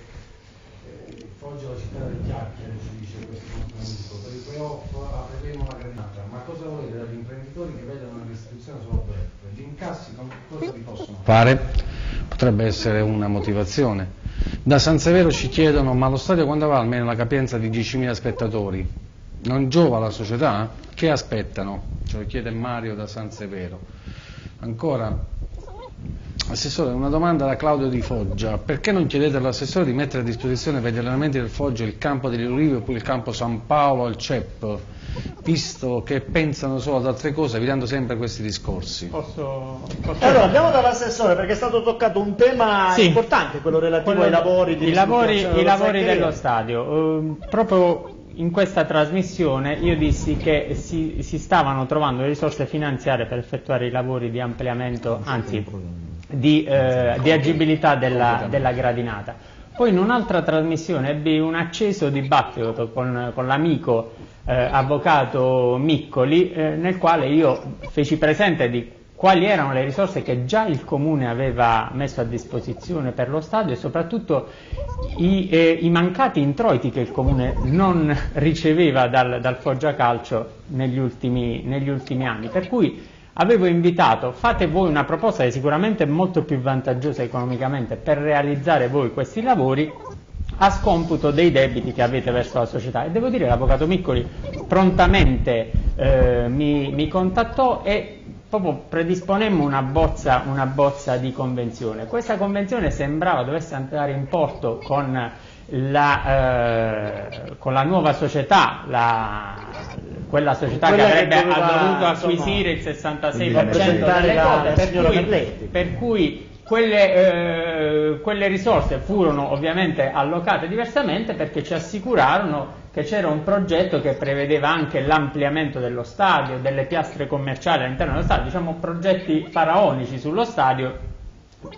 Speaker 2: eh, Foggia è la città delle chiacchiere, ci dice amico. Per i playoff apriremo la granata. Ma cosa volete dagli imprenditori che vedono una restrizione sulla BF? Gli incassi cosa vi possono fare? Potrebbe essere una motivazione. Da San Severo ci chiedono ma lo stadio quando va almeno la capienza di 10.000 spettatori? Non giova la società? Che aspettano? Ce lo chiede Mario da San Severo. Ancora, Assessore, una domanda da Claudio Di Foggia. Perché non chiedete all'assessore di mettere a disposizione per gli allenamenti del Foggia il campo degli oppure il campo San Paolo al CEP, visto che pensano solo ad altre cose, evitando sempre questi discorsi?
Speaker 3: Posso, posso-
Speaker 1: Allora, andiamo dall'assessore perché è stato toccato un tema
Speaker 3: Sì.
Speaker 1: importante, quello relativo
Speaker 3: Quello-
Speaker 1: ai lavori di
Speaker 3: i lavori, i
Speaker 1: dello
Speaker 3: lavori dello stadio. Ehm, proprio in questa trasmissione io dissi che si, si stavano trovando le risorse finanziarie per effettuare i lavori di ampliamento, anzi di, eh, di agibilità della, della gradinata. Poi in un'altra trasmissione ebbi un acceso dibattito con, con l'amico eh, avvocato Miccoli, eh, nel quale io feci presente di quali erano le risorse che già il Comune aveva messo a disposizione per lo stadio e soprattutto i, eh, i mancati introiti che il Comune non riceveva dal, dal Foggia Calcio negli ultimi, negli ultimi anni. Per cui avevo invitato, fate voi una proposta che sicuramente è molto più vantaggiosa economicamente per realizzare voi questi lavori a scomputo dei debiti che avete verso la società e devo dire l'avvocato Miccoli prontamente eh, mi, mi contattò e proprio predisponemmo una bozza, una bozza di convenzione. Questa convenzione sembrava dovesse andare in porto con la, eh, con la nuova società, la- quella società
Speaker 1: Quella
Speaker 3: che
Speaker 1: che
Speaker 3: avrebbe
Speaker 1: doveva,
Speaker 3: ha dovuto
Speaker 1: insomma,
Speaker 3: acquisire il 66%
Speaker 1: rappresentare
Speaker 3: delle quote,
Speaker 1: la
Speaker 3: per cui- per cui quelle, eh, quelle risorse furono ovviamente allocate diversamente perché ci assicurarono che c'era un progetto che prevedeva anche l'ampliamento dello stadio, delle piastre commerciali all'interno dello stadio, diciamo progetti faraonici sullo stadio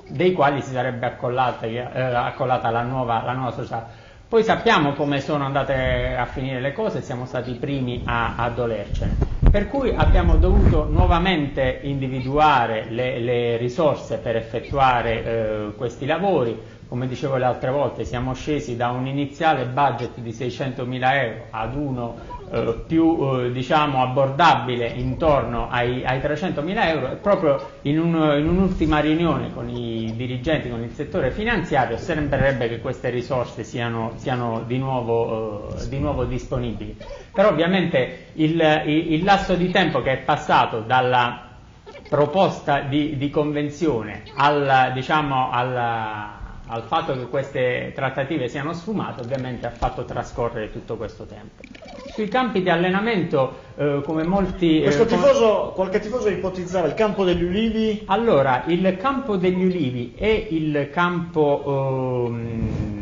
Speaker 3: dei quali si sarebbe accollata, eh, accollata la, nuova, la nuova società. Poi sappiamo come sono andate a finire le cose, siamo stati i primi a, a dolercene. Per cui abbiamo dovuto nuovamente individuare le, le risorse per effettuare eh, questi lavori. Come dicevo le altre volte, siamo scesi da un iniziale budget di 600.000 euro ad uno eh, più eh, diciamo abbordabile intorno ai, ai 300.000 euro e proprio in, un- in un'ultima riunione con i dirigenti, con il settore finanziario, sembrerebbe che queste risorse siano, siano di, nuovo, eh, di nuovo disponibili. Però ovviamente il, il- il lasso di tempo che è passato dalla proposta di, di convenzione al, diciamo, alla- al fatto che queste trattative siano sfumate ovviamente ha fatto trascorrere tutto questo tempo. Sui campi di allenamento, eh, come molti... eh,
Speaker 1: tifoso, qualche tifoso ipotizzava il campo degli ulivi
Speaker 3: allora, il campo degli ulivi e il campo, ehm,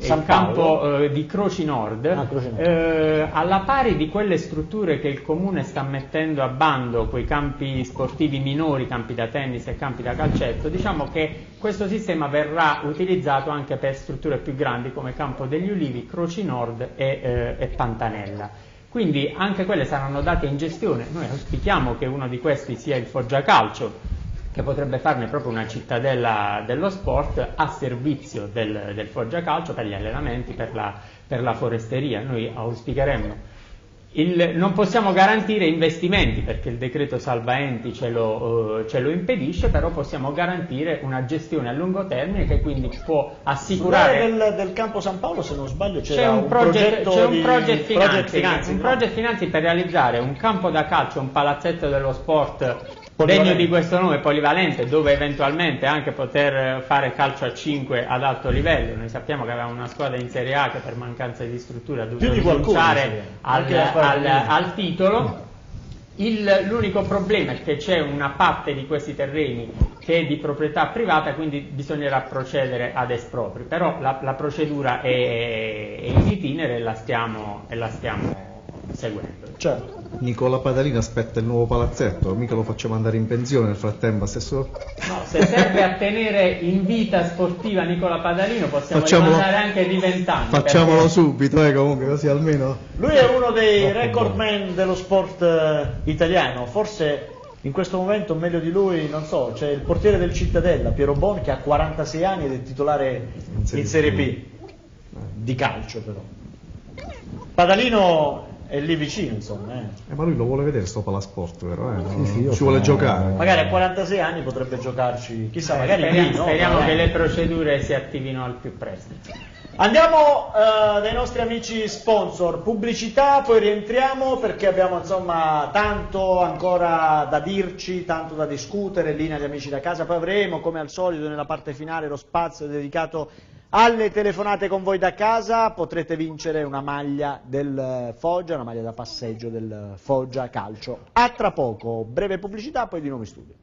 Speaker 3: il campo eh, di Croci Nord,
Speaker 1: Ah, Croci Nord.
Speaker 3: eh, alla pari di quelle strutture che il comune sta mettendo a bando, quei campi sportivi minori, campi da tennis e campi da calcetto, diciamo che questo sistema verrà utilizzato anche per strutture più grandi come Campo degli Ulivi, Croci Nord e, eh, e Pantanella. Quindi anche quelle saranno date in gestione. Noi auspichiamo che uno di questi sia il Foggia Calcio, che potrebbe farne proprio una cittadella dello sport a servizio del, del Foggia Calcio per gli allenamenti, per la, per la foresteria. Noi auspicheremmo. Il- non possiamo garantire investimenti perché il decreto salva enti ce lo, eh, ce lo impedisce, però possiamo garantire una gestione a lungo termine che quindi può assicurare
Speaker 1: del, del campo San Paolo, se non sbaglio,
Speaker 3: c'è
Speaker 1: c'era
Speaker 3: un, project,
Speaker 1: progetto
Speaker 3: c'è un
Speaker 1: di
Speaker 3: project un per realizzare un campo da calcio, un palazzetto dello sport. Degno di questo nome, polivalente, dove eventualmente anche poter fare calcio a 5 ad alto livello. Noi sappiamo che avevamo una squadra in Serie A che per mancanza di struttura ha dovuto rinunciare al, al- al titolo. Il- l'unico problema è che c'è una parte di questi terreni che è di proprietà privata, quindi bisognerà procedere ad espropri, però la, la procedura è, è in itinere e la stiamo, e la stiamo seguendo.
Speaker 1: Certo.
Speaker 9: Nicola Padalino aspetta il nuovo palazzetto, mica lo facciamo andare in pensione nel frattempo, assessore.
Speaker 3: No, se serve a tenere in vita sportiva Nicola Padalino possiamo
Speaker 9: Facciamolo-
Speaker 3: rimandare anche di vent'anni.
Speaker 9: Facciamolo
Speaker 3: perché-
Speaker 9: subito, eh, comunque, così almeno.
Speaker 1: Lui è uno dei record man dello sport eh, italiano, forse In questo momento meglio di lui, non so, c'è il portiere del Cittadella, Piero Bon, che ha 46 anni ed è titolare
Speaker 9: In Serie
Speaker 1: in Serie B, di calcio però. Padalino è lì vicino, insomma. eh.
Speaker 9: Eh, ma lui lo vuole vedere sto palasport, vero? Eh?
Speaker 4: Sì, sì,
Speaker 9: Ci vuole giocare.
Speaker 1: Magari a 46 anni potrebbe giocarci, chissà,
Speaker 3: Eh,
Speaker 1: magari
Speaker 3: speriamo,
Speaker 1: lì, no?
Speaker 3: speriamo che le procedure si attivino al più presto.
Speaker 1: Andiamo eh, dai nostri amici sponsor, pubblicità, poi rientriamo perché abbiamo insomma tanto ancora da dirci, tanto da discutere, linea gli amici da casa, poi avremo come al solito nella parte finale lo spazio dedicato alle telefonate con voi da casa, potrete vincere una maglia del eh, Foggia, una maglia da passeggio del Foggia Calcio. A tra poco, breve pubblicità, poi di nuovo in studio.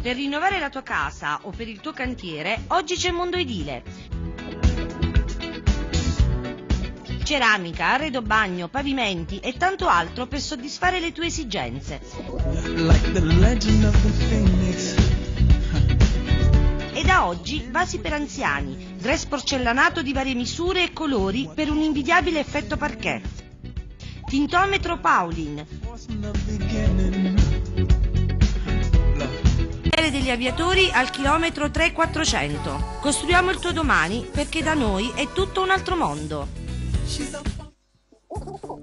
Speaker 10: Per rinnovare la tua casa o per il tuo cantiere, oggi c'è Mondo Edile. Ceramica, arredo bagno, pavimenti e tanto altro per soddisfare le tue esigenze. E da oggi vasi per anziani, dress porcellanato di varie misure e colori per un invidiabile effetto parquet. Tintometro Paulin, degli aviatori al chilometro 3400. Costruiamo il tuo domani perché da noi è tutto un altro mondo.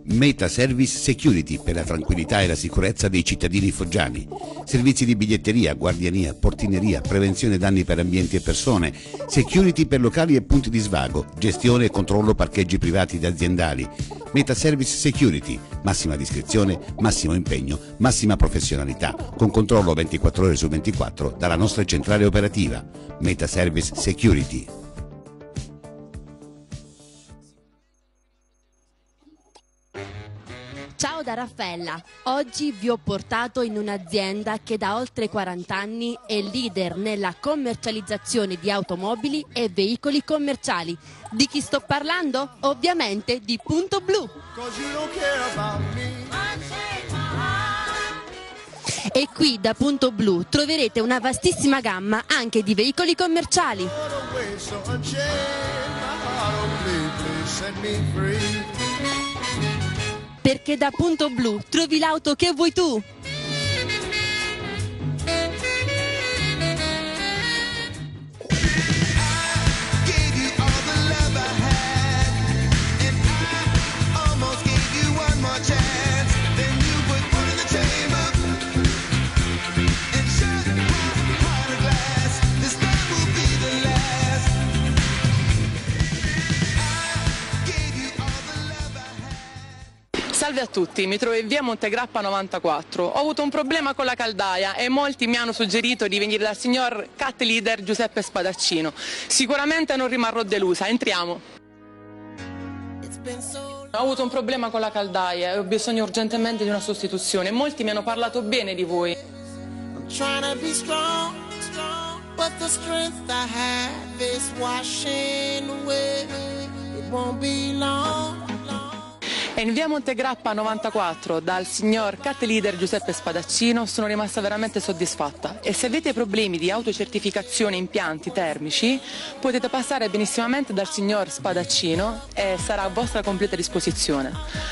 Speaker 11: Meta Service Security per la tranquillità e la sicurezza dei cittadini foggiani. Servizi di biglietteria, guardiania, portineria, prevenzione danni per ambienti e persone, security per locali e punti di svago, gestione e controllo parcheggi privati ed aziendali. Meta Service Security, massima discrezione, massimo impegno, massima professionalità, con controllo 24 ore su 24 dalla nostra centrale operativa. Meta Service Security.
Speaker 12: Ciao da Raffaella, oggi vi ho portato in un'azienda che da oltre 40 anni è leader nella commercializzazione di automobili e veicoli commerciali. Di chi sto parlando? Ovviamente di Punto Blu. E qui da Punto Blu troverete una vastissima gamma anche di veicoli commerciali. Perché da Punto Blu trovi l'auto che vuoi tu.
Speaker 13: Salve a tutti, mi trovo in via Montegrappa 94. Ho avuto un problema con la caldaia e molti mi hanno suggerito di venire dal signor cat leader Giuseppe Spadaccino. Sicuramente non rimarrò delusa, entriamo. Ho avuto un problema con la caldaia e ho bisogno urgentemente di una sostituzione. Molti mi hanno parlato bene di voi.
Speaker 14: strong, strong,
Speaker 13: E in via Montegrappa 94 dal signor cat leader Giuseppe Spadaccino sono rimasta veramente soddisfatta. E se avete problemi di autocertificazione impianti termici potete passare benissimamente dal signor Spadaccino e sarà a vostra completa disposizione.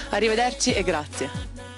Speaker 13: Arrivederci e grazie.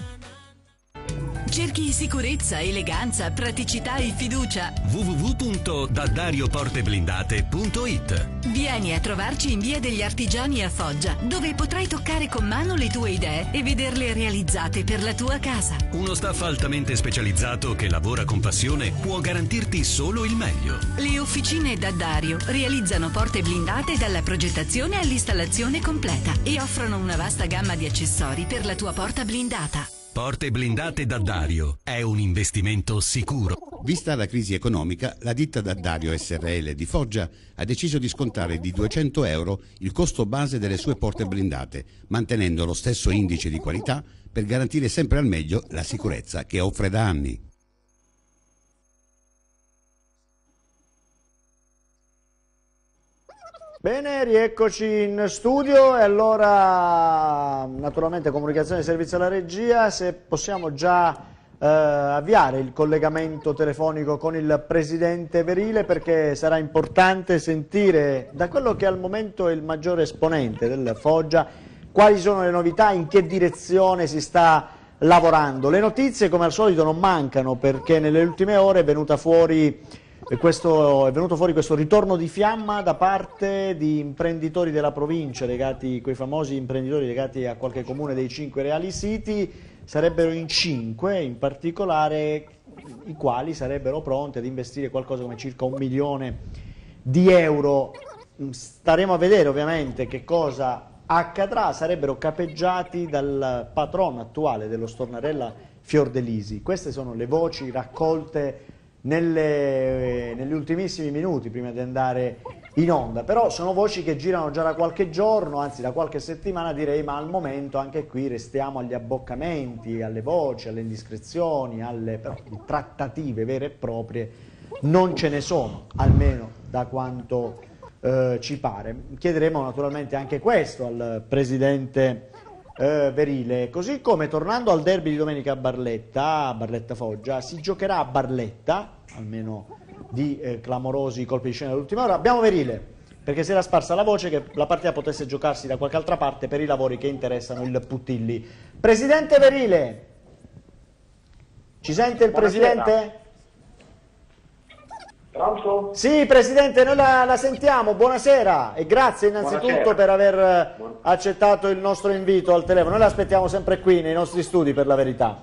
Speaker 15: Cerchi sicurezza, eleganza, praticità e fiducia.
Speaker 16: www.daddarioporteblindate.it
Speaker 15: Vieni a trovarci in via degli Artigiani a Foggia, dove potrai toccare con mano le tue idee e vederle realizzate per la tua casa.
Speaker 16: Uno staff altamente specializzato che lavora con passione può garantirti solo il meglio.
Speaker 15: Le officine da Dario realizzano porte blindate dalla progettazione all'installazione completa e offrono una vasta gamma di accessori per la tua porta blindata.
Speaker 16: Porte blindate da Dario è un investimento sicuro.
Speaker 11: Vista la crisi economica, la ditta Daddario SRL di Foggia ha deciso di scontare di 200 euro il costo base delle sue porte blindate, mantenendo lo stesso indice di qualità per garantire sempre al meglio la sicurezza che offre da anni.
Speaker 1: Bene, rieccoci in studio e allora naturalmente comunicazione di servizio alla regia, se possiamo già eh, avviare il collegamento telefonico con il Presidente Verile perché sarà importante sentire da quello che al momento è il maggiore esponente del Foggia quali sono le novità, in che direzione si sta lavorando. Le notizie come al solito non mancano perché nelle ultime ore è venuta fuori questo, è venuto fuori questo ritorno di fiamma da parte di imprenditori della provincia, legati, quei famosi imprenditori legati a qualche comune dei cinque reali siti, sarebbero in cinque, in particolare i quali sarebbero pronti ad investire qualcosa come circa un milione di euro. Staremo a vedere ovviamente che cosa accadrà, sarebbero capeggiati dal patrono attuale dello Stornarella Fiordelisi. Queste sono le voci raccolte nelle, negli ultimissimi minuti prima di andare in onda, però sono voci che girano già da qualche giorno, anzi da qualche settimana direi, ma al momento anche qui restiamo agli abboccamenti, alle voci, alle indiscrezioni, alle però, trattative vere e proprie, non ce ne sono, almeno da quanto eh, ci pare. Chiederemo naturalmente anche questo al Presidente eh, Verile, così come tornando al derby di domenica a Barletta, a Barletta Foggia, si giocherà a Barletta, almeno di eh, clamorosi colpi di scena dell'ultima ora. Abbiamo Verile, perché si era sparsa la voce che la partita potesse giocarsi da qualche altra parte per i lavori che interessano il Puttilli. Presidente Verile, ci sente il
Speaker 17: Buonasera.
Speaker 1: Presidente?
Speaker 17: Pronto?
Speaker 1: Sì, Presidente, noi la, la sentiamo, buonasera e grazie innanzitutto
Speaker 17: Buonasera.
Speaker 1: per aver eh, accettato il nostro invito al telefono. Noi l'aspettiamo sempre qui nei nostri studi per la verità.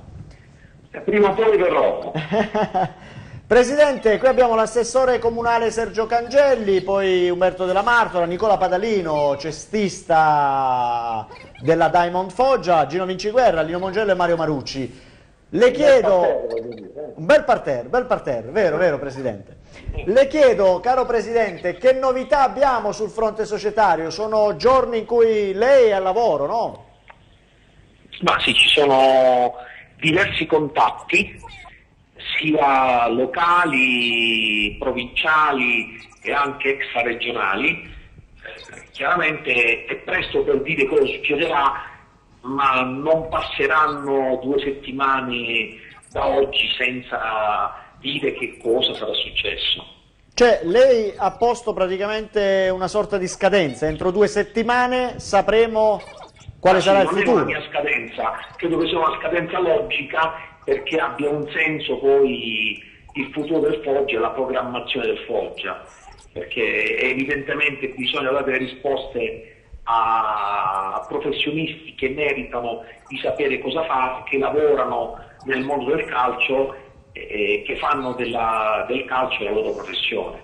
Speaker 17: Prima o poi verrò.
Speaker 1: Presidente, qui abbiamo l'assessore comunale Sergio Cangelli, poi Umberto Della Martola, Nicola Padalino, cestista della Diamond Foggia, Gino Vinciguerra, Lino Mongello e Mario Marucci. Le chiedo... Un bel parterre, bel parterre, vero, vero Presidente. Le chiedo, caro Presidente, che novità abbiamo sul fronte societario? Sono giorni in cui lei è al lavoro, no?
Speaker 17: Ma sì, ci sono diversi contatti, sia locali, provinciali e anche extraregionali. Eh, Chiaramente è presto per dire cosa succederà, ma non passeranno due settimane da oggi senza dire che cosa sarà successo.
Speaker 1: Cioè, lei ha posto praticamente una sorta di scadenza, entro due settimane sapremo quale
Speaker 17: Ma sì,
Speaker 1: sarà il
Speaker 17: non è
Speaker 1: futuro.
Speaker 17: una mia scadenza, credo che sia una scadenza logica perché abbia un senso poi il futuro del Foggia e la programmazione del Foggia, perché evidentemente bisogna dare delle risposte a professionisti che meritano di sapere cosa fare, che lavorano nel mondo del calcio e che fanno della- del calcio la loro professione.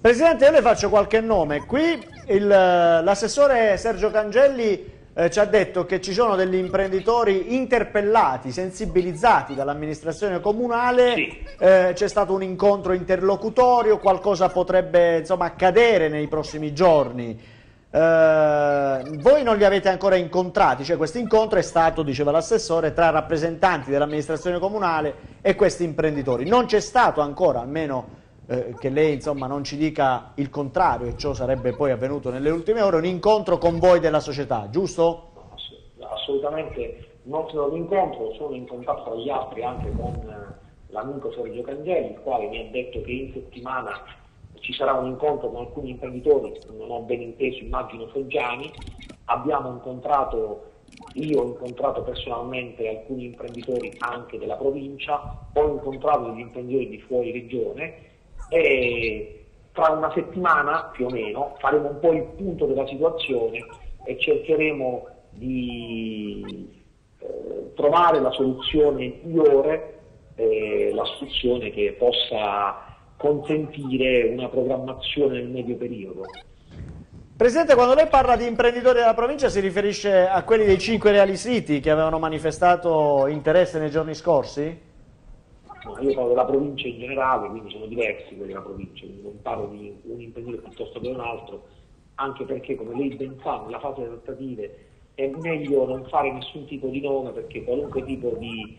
Speaker 1: Presidente, io le faccio qualche nome. Qui il- l'assessore Sergio Cangelli eh, ci ha detto che ci sono degli imprenditori interpellati, sensibilizzati dall'amministrazione comunale, Eh, c'è stato un incontro interlocutorio, qualcosa potrebbe insomma, accadere nei prossimi giorni. Eh, voi non li avete ancora incontrati, cioè questo incontro è stato, diceva l'assessore, tra rappresentanti dell'amministrazione comunale e questi imprenditori. Non c'è stato ancora, almeno eh, che lei insomma, non ci dica il contrario, e ciò sarebbe poi avvenuto nelle ultime ore, un incontro con voi della società, giusto?
Speaker 17: assolutamente non sono un incontro, sono in contatto tra gli altri anche con eh, l'amico Sergio Cangelli, il quale mi ha detto che in settimana ci sarà un incontro con alcuni imprenditori, non ho ben inteso, immagino foggiani, abbiamo incontrato, io ho incontrato personalmente alcuni imprenditori anche della provincia, ho incontrato degli imprenditori di fuori regione e tra una settimana più o meno faremo un po' il punto della situazione e cercheremo di eh, trovare la soluzione migliore, eh, la soluzione che possa consentire una programmazione nel medio periodo.
Speaker 1: Presidente, quando lei parla di imprenditori della provincia si riferisce a quelli dei cinque reali siti che avevano manifestato interesse nei giorni scorsi?
Speaker 17: No, io parlo della provincia in generale, quindi sono diversi quelli della provincia, non parlo di un imprenditore piuttosto che un altro, anche perché come lei ben sa nella fase trattative è meglio non fare nessun tipo di nome perché qualunque tipo di,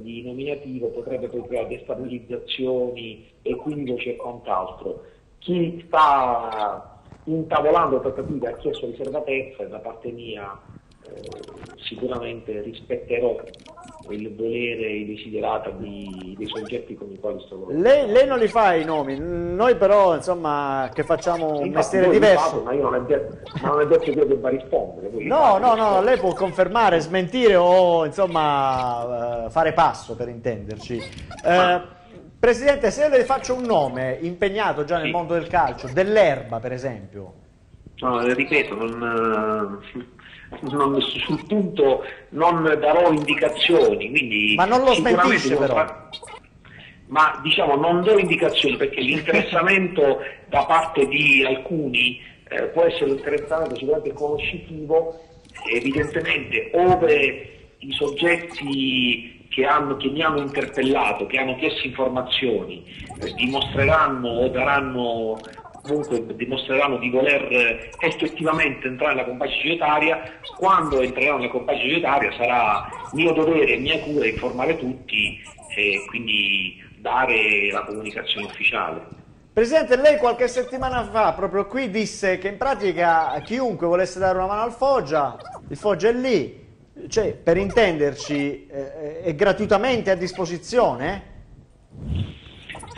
Speaker 17: di nominativo potrebbe poi creare destabilizzazioni, equivoci e quant'altro. Chi sta intavolando trattative ha chiesto riservatezza e da parte mia eh, sicuramente rispetterò il volere e i desiderata di- dei soggetti con i quali sto lavorando.
Speaker 1: Lei, lei non li fa i nomi, noi però insomma che facciamo un
Speaker 17: Infatti
Speaker 1: mestiere diverso.
Speaker 17: fate, ma io non è detto, ma non è detto che io debba rispondere.
Speaker 1: No, no, no, lei può confermare, smentire o insomma eh, fare passo per intenderci. Eh, Presidente, se io le faccio un nome impegnato già nel mondo del calcio, dell'erba per esempio,
Speaker 17: No, ripeto, non, eh, non- sul punto non darò indicazioni, quindi
Speaker 1: Ma non lo smentisce, però.
Speaker 17: Ma diciamo non do indicazioni perché l'interessamento da parte di alcuni eh, può essere un interessamento sicuramente conoscitivo, evidentemente ove i soggetti che, hanno- che mi hanno interpellato, che hanno chiesto informazioni, eh, dimostreranno o daranno comunque dimostreranno di voler eh, effettivamente entrare nella compagine societaria, quando entreranno nella compagine societaria sarà mio dovere e mia cura informare tutti e quindi dare la comunicazione ufficiale.
Speaker 1: Presidente, lei qualche settimana fa, proprio qui, disse che in pratica chiunque volesse dare una mano al Foggia, il Foggia è lì, cioè per intenderci eh, è gratuitamente a disposizione?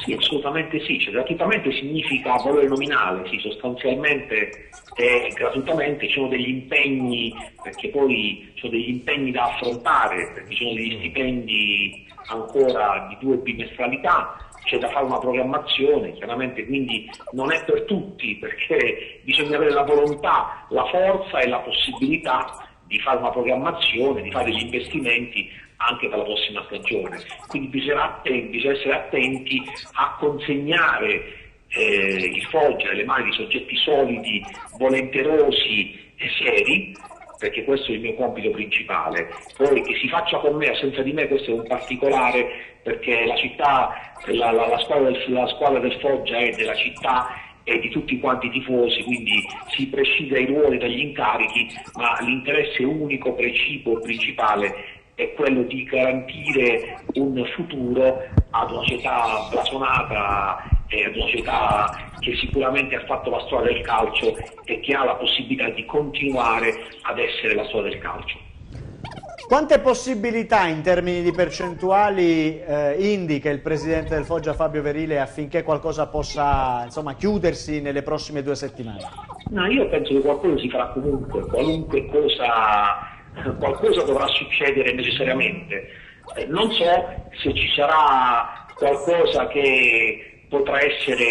Speaker 17: Sì, assolutamente sì, cioè, gratuitamente significa valore nominale, sì, sostanzialmente è gratuitamente, ci sono degli impegni, perché poi ci sono degli impegni da affrontare, perché ci sono degli stipendi ancora di due bimestralità, c'è da fare una programmazione, chiaramente quindi non è per tutti, perché bisogna avere la volontà, la forza e la possibilità di fare una programmazione, di fare degli investimenti anche per la prossima stagione. Quindi bisogna, atten- bisogna essere attenti a consegnare eh, il Foggia nelle mani di soggetti solidi, volenterosi e seri, perché questo è il mio compito principale. Poi che si faccia con me o senza di me, questo è un particolare, perché la città, la, la- la squadra, del, la squadra del Foggia è della città e di tutti quanti i tifosi, quindi si prescinde dai ruoli, dagli incarichi, ma l'interesse unico, precipuo, principale è quello di garantire un futuro ad una società blasonata ad una società che sicuramente ha fatto la storia del calcio e che ha la possibilità di continuare ad essere la storia del calcio.
Speaker 1: Quante possibilità in termini di percentuali eh, indica il Presidente del Foggia Fabio Verile affinché qualcosa possa insomma, chiudersi nelle prossime due settimane?
Speaker 17: No, io penso che qualcosa si farà comunque, qualunque cosa, qualcosa dovrà succedere necessariamente. Eh, non so se ci sarà qualcosa che potrà essere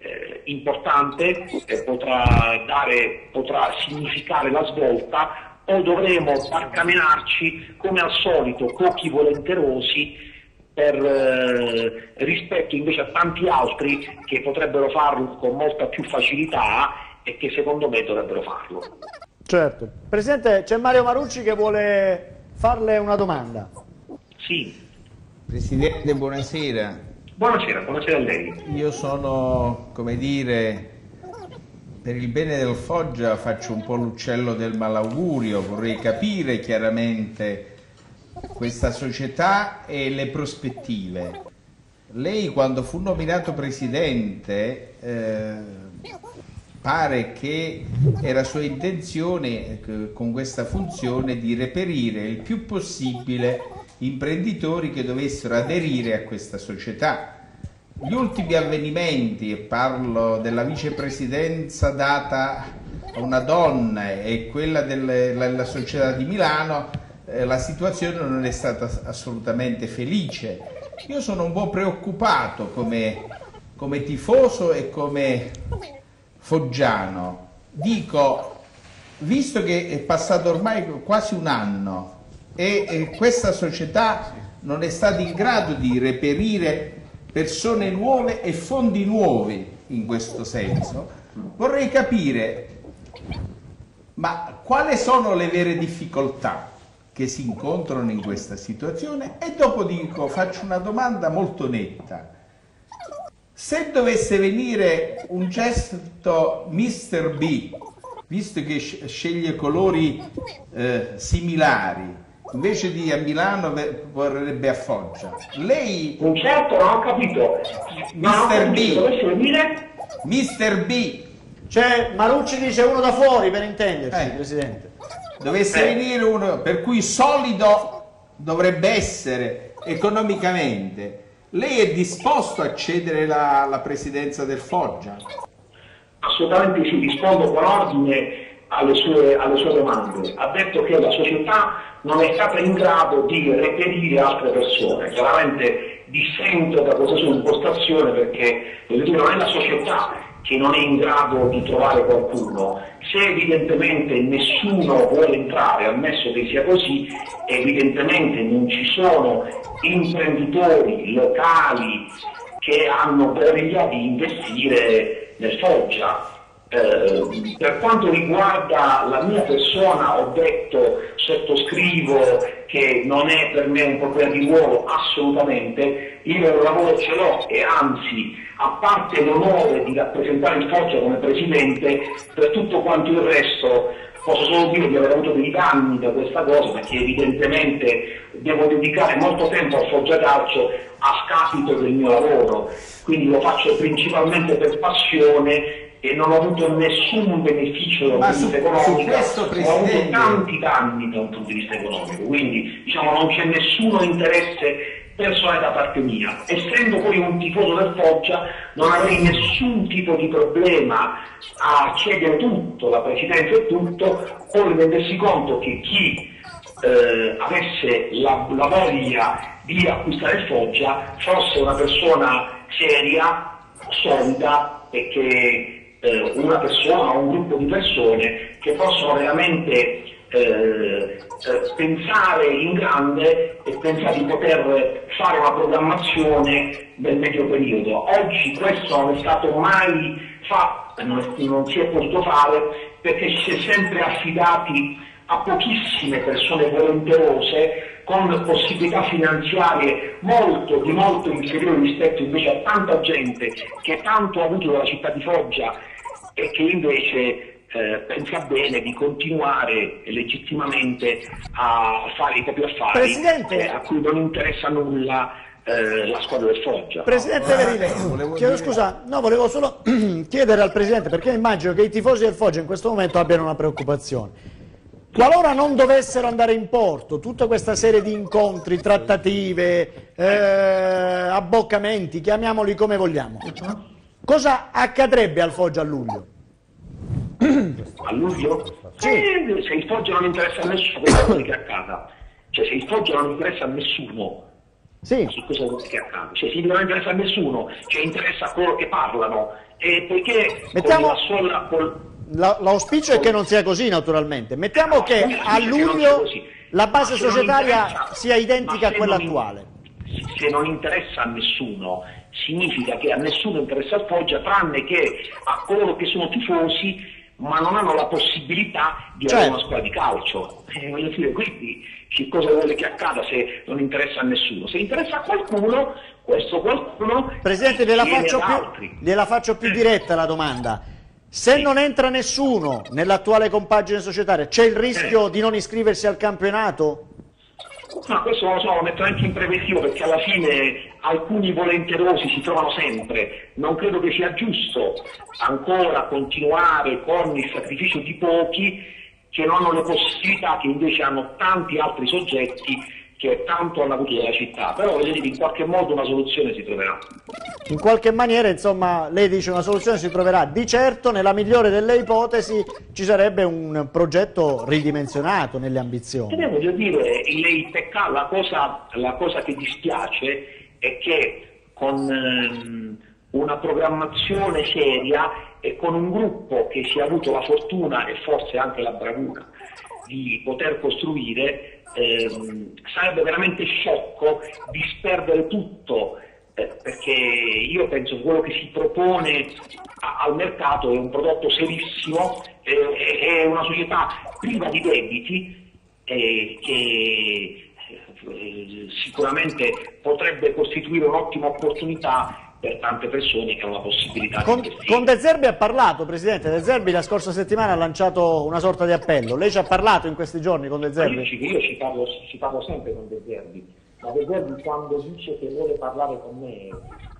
Speaker 17: eh, importante, eh, potrà, dare, potrà significare la svolta o dovremo barcamenarci come al solito, pochi volenterosi per eh, rispetto invece a tanti altri che potrebbero farlo con molta più facilità e che secondo me dovrebbero farlo.
Speaker 1: Certo. Presidente, c'è Mario Marucci che vuole farle una domanda.
Speaker 17: Sì.
Speaker 7: Presidente, buonasera.
Speaker 17: Buonasera, buonasera a lei.
Speaker 7: Io sono, come dire, per il bene del Foggia faccio un po' l'uccello del malaugurio, vorrei capire chiaramente questa società e le prospettive. Lei quando fu nominato presidente eh, pare che era sua intenzione eh, con questa funzione di reperire il più possibile imprenditori che dovessero aderire a questa società. Gli ultimi avvenimenti, e parlo della vicepresidenza data a una donna e quella della società di Milano, eh, la situazione non è stata assolutamente felice. Io sono un po' preoccupato come, come tifoso e come foggiano. Dico, visto che è passato ormai quasi un anno e, e questa società non è stata in grado di reperire persone nuove e fondi nuovi in questo senso, vorrei capire ma quali sono le vere difficoltà che si incontrano in questa situazione? E dopo dico, faccio una domanda molto netta. Se dovesse venire un certo Mr. B, visto che sc- sceglie colori eh, similari, invece di a Milano vorrebbe a Foggia, lei...
Speaker 17: Un certo, non ho capito.
Speaker 7: Mr. B,
Speaker 17: venire?
Speaker 7: Mr. B,
Speaker 1: C'è Marucci dice uno da fuori per intenderci,
Speaker 7: Eh.
Speaker 1: Presidente.
Speaker 7: dovesse
Speaker 17: Eh.
Speaker 7: venire uno per cui solido dovrebbe essere economicamente, lei è disposto a cedere la, la presidenza del Foggia?
Speaker 17: Assolutamente sì, rispondo con ordine alle sue, alle sue domande. Ha detto che la società non è stata in grado di reperire altre persone. Chiaramente dissento da questa sua impostazione perché non è la società che non è in grado di trovare qualcuno. Se evidentemente nessuno vuole entrare, ammesso che sia così, evidentemente non ci sono imprenditori locali che hanno voglia di investire nel Foggia. Eh, per quanto riguarda la mia persona ho detto, sottoscrivo che non è per me un problema di ruolo assolutamente, io un lavoro ce l'ho e anzi, a parte l'onore di rappresentare il Foggia come presidente, per tutto quanto il resto posso solo dire di aver avuto dei danni da questa cosa perché evidentemente devo dedicare molto tempo al Foggia Calcio a scapito del mio lavoro, quindi lo faccio principalmente per passione e non ho avuto nessun beneficio dal punto di vista economico,
Speaker 7: questo,
Speaker 17: ho avuto tanti danni da un punto di vista economico, quindi diciamo non c'è nessuno interesse personale da parte mia. Essendo poi un tifoso del Foggia non avrei nessun tipo di problema a cedere tutto, la presidenza e tutto, poi rendersi conto che chi eh, avesse la, la voglia di acquistare il Foggia fosse una persona seria, solida e che eh, una persona o un gruppo di persone che possono veramente eh, eh, pensare in grande e pensare di poter fare una programmazione nel medio periodo. Oggi questo non è stato mai fatto, non, è- non si è potuto fare perché si è sempre affidati a pochissime persone volenterose con possibilità finanziarie molto di molto inferiori rispetto invece a tanta gente che tanto ha avuto dalla città di Foggia e che invece eh, pensa bene di continuare legittimamente a fare i propri affari
Speaker 1: Presidente-
Speaker 17: eh, a cui non interessa nulla eh, la squadra del Foggia.
Speaker 1: Presidente Verile, chiedo scusa, no, volevo solo chiedere al Presidente, perché immagino che i tifosi del Foggia in questo momento abbiano una preoccupazione. Qualora non dovessero andare in porto tutta questa serie di incontri, trattative, eh, abboccamenti, chiamiamoli come vogliamo, cosa accadrebbe al Foggia a luglio?
Speaker 17: a luglio? Eh, se il Foggia non interessa a nessuno, cosa che accada? Cioè se il Foggia non interessa a nessuno,
Speaker 1: sì.
Speaker 17: che cosa vuole che accada? Cioè se non interessa a nessuno, cioè interessa a coloro che parlano, e poiché
Speaker 1: Mettiamo-
Speaker 17: con la sola... col-
Speaker 1: La- L'auspicio è che non sia così naturalmente. Mettiamo che a luglio la base societaria sia identica a quella
Speaker 17: non-
Speaker 1: attuale.
Speaker 17: se non interessa a nessuno, significa che a nessuno interessa il Foggia, tranne che a coloro che sono tifosi, ma non hanno la possibilità di avere
Speaker 1: Certo.
Speaker 17: una squadra di calcio. Eh, voglio dire, quindi che cosa vuole che accada se non interessa a nessuno? Se interessa a qualcuno, questo qualcuno
Speaker 1: Presidente, gliela faccio, più, gliela faccio più diretta la domanda. Se non entra nessuno nell'attuale compagine societaria, c'è il rischio di non iscriversi al campionato?
Speaker 17: Ma questo non lo so, lo metto anche in preventivo perché alla fine alcuni volenterosi si trovano sempre. Non credo che sia giusto ancora continuare con il sacrificio di pochi che non hanno le possibilità che invece hanno tanti altri soggetti che tanto hanno avuto dalla città. Però voglio dire, in qualche modo una soluzione si troverà.
Speaker 1: In qualche maniera, insomma, lei dice una soluzione si troverà. Di certo, nella migliore delle ipotesi, ci sarebbe un progetto ridimensionato nelle ambizioni.
Speaker 17: Eh, voglio dire, il, il pecca- la, cosa, la cosa che dispiace è che con ehm, una programmazione seria e con un gruppo che si è avuto la fortuna e forse anche la bravura di poter costruire, ehm, sarebbe veramente sciocco disperdere tutto eh, perché io penso che quello che si propone a- al mercato è un prodotto serissimo, eh, è, è una società priva di debiti eh, che eh, sicuramente potrebbe costituire un'ottima opportunità per tante persone che hanno la possibilità
Speaker 1: Con,
Speaker 17: di investire.
Speaker 1: con De Zerbi ha parlato, Presidente. De Zerbi la scorsa settimana ha lanciato una sorta di appello. Lei ci ha parlato in questi giorni con De Zerbi?
Speaker 17: Io, ci, io ci parlo, ci parlo sempre con De Zerbi, ma De Zerbi quando dice che vuole parlare con me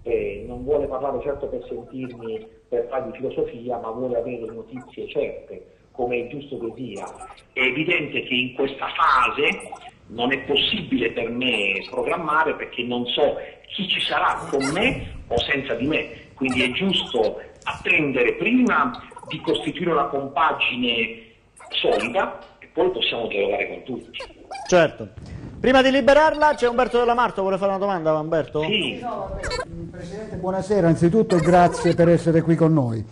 Speaker 17: eh, non vuole parlare certo per sentirmi per fare di filosofia, ma vuole avere notizie certe. come è giusto che sia. È evidente che in questa fase non è possibile per me programmare perché non so chi ci sarà con me o senza di me, quindi è giusto attendere prima di costituire una compagine solida e poi possiamo dialogare con tutti.
Speaker 1: Certo. Prima di liberarla c'è Umberto Della Marto, vuole fare una domanda Umberto?
Speaker 17: Sì.
Speaker 4: Presidente, buonasera anzitutto grazie per essere qui con noi.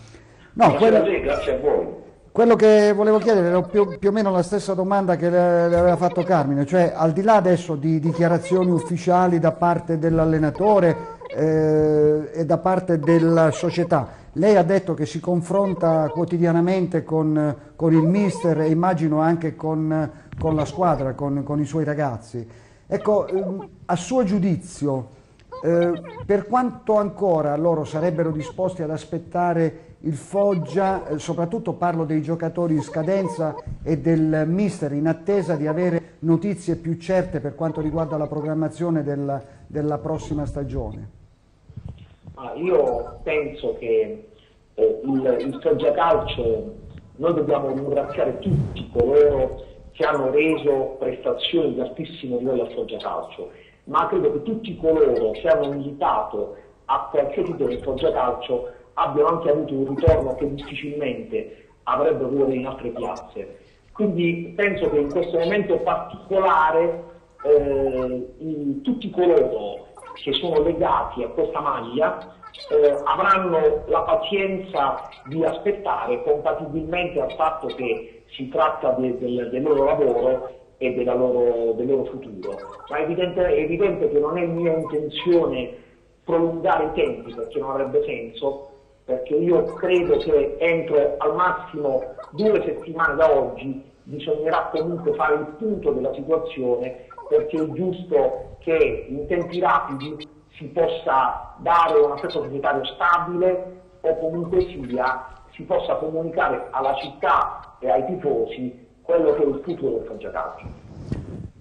Speaker 4: No,
Speaker 17: Buonasera a
Speaker 4: quello,
Speaker 17: lei, grazie a voi.
Speaker 4: Quello che volevo chiedere era più, più o meno la stessa domanda che le, le aveva fatto Carmine, cioè al di là adesso di dichiarazioni ufficiali da parte dell'allenatore eh, e da parte della società, lei ha detto che si confronta quotidianamente con, con il mister e immagino anche con, con la squadra, con, con i suoi ragazzi. Ecco, ehm, a suo giudizio, eh, per quanto ancora loro sarebbero disposti ad aspettare il Foggia, eh, soprattutto parlo dei giocatori in scadenza e del mister in attesa di avere notizie più certe per quanto riguarda la programmazione della, della prossima stagione?
Speaker 17: Ah, io penso che eh, il, il Foggia Calcio, noi dobbiamo ringraziare tutti coloro che hanno reso prestazioni di altissimo livello al Foggia Calcio, ma credo che tutti coloro che hanno militato a qualche titolo il Foggia Calcio abbiano anche avuto un ritorno che difficilmente avrebbero avuto in altre piazze. Quindi penso che in questo momento particolare eh, i- tutti coloro che sono legati a questa maglia eh, avranno la pazienza di aspettare compatibilmente al fatto che si tratta de- del, del loro lavoro e loro- del loro futuro. Ma è evidente, è evidente che non è mia intenzione prolungare i tempi perché non avrebbe senso, perché io credo che entro al massimo due settimane da oggi bisognerà comunque fare il punto della situazione perché è giusto che in tempi rapidi si possa dare un aspetto societario stabile o comunque sia si possa comunicare alla città e ai tifosi quello che è il futuro del Calcio.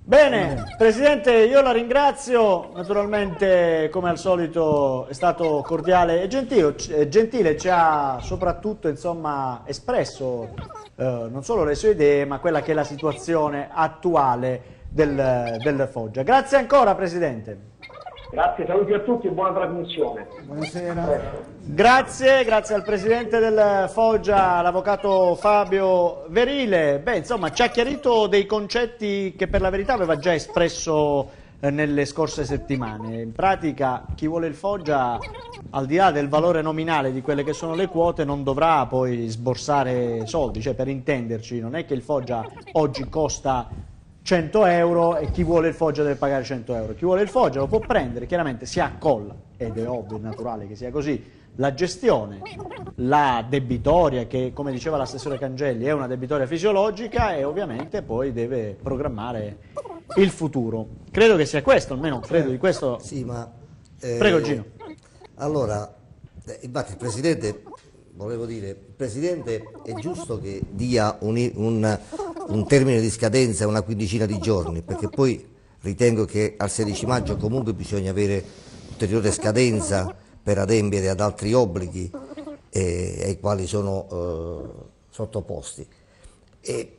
Speaker 1: Bene, Presidente, io la ringrazio, naturalmente come al solito è stato cordiale e gentile, gentile ci ha soprattutto insomma, espresso eh, non solo le sue idee ma quella che è la situazione attuale del, del Foggia. Grazie ancora Presidente.
Speaker 17: Grazie, saluti a tutti e buona trasmissione.
Speaker 4: Buonasera.
Speaker 1: Grazie, grazie al Presidente del Foggia, l'Avvocato Fabio Verile. Beh, insomma, ci ha chiarito dei concetti che per la verità aveva già espresso eh, nelle scorse settimane. In pratica, chi vuole il Foggia, al di là del valore nominale di quelle che sono le quote, non dovrà poi sborsare soldi. Cioè, per intenderci, non è che il Foggia oggi costa 100 euro e chi vuole il Foggia deve pagare 100 euro. Chi vuole il Foggia lo può prendere, chiaramente si accolla, ed è ovvio e naturale che sia così, la gestione, la debitoria che come diceva l'assessore Cangelli è una debitoria fisiologica e ovviamente poi deve programmare il futuro. Credo che sia questo, almeno credo di questo.
Speaker 6: Sì, ma... eh,
Speaker 1: Prego Gino.
Speaker 6: Allora, eh, infatti il Presidente, volevo dire, il Presidente è giusto che dia un, un- un termine di scadenza una quindicina di giorni, perché poi ritengo che al 16 maggio comunque bisogna avere ulteriore scadenza per adempiere ad altri obblighi eh, ai quali sono eh, sottoposti. E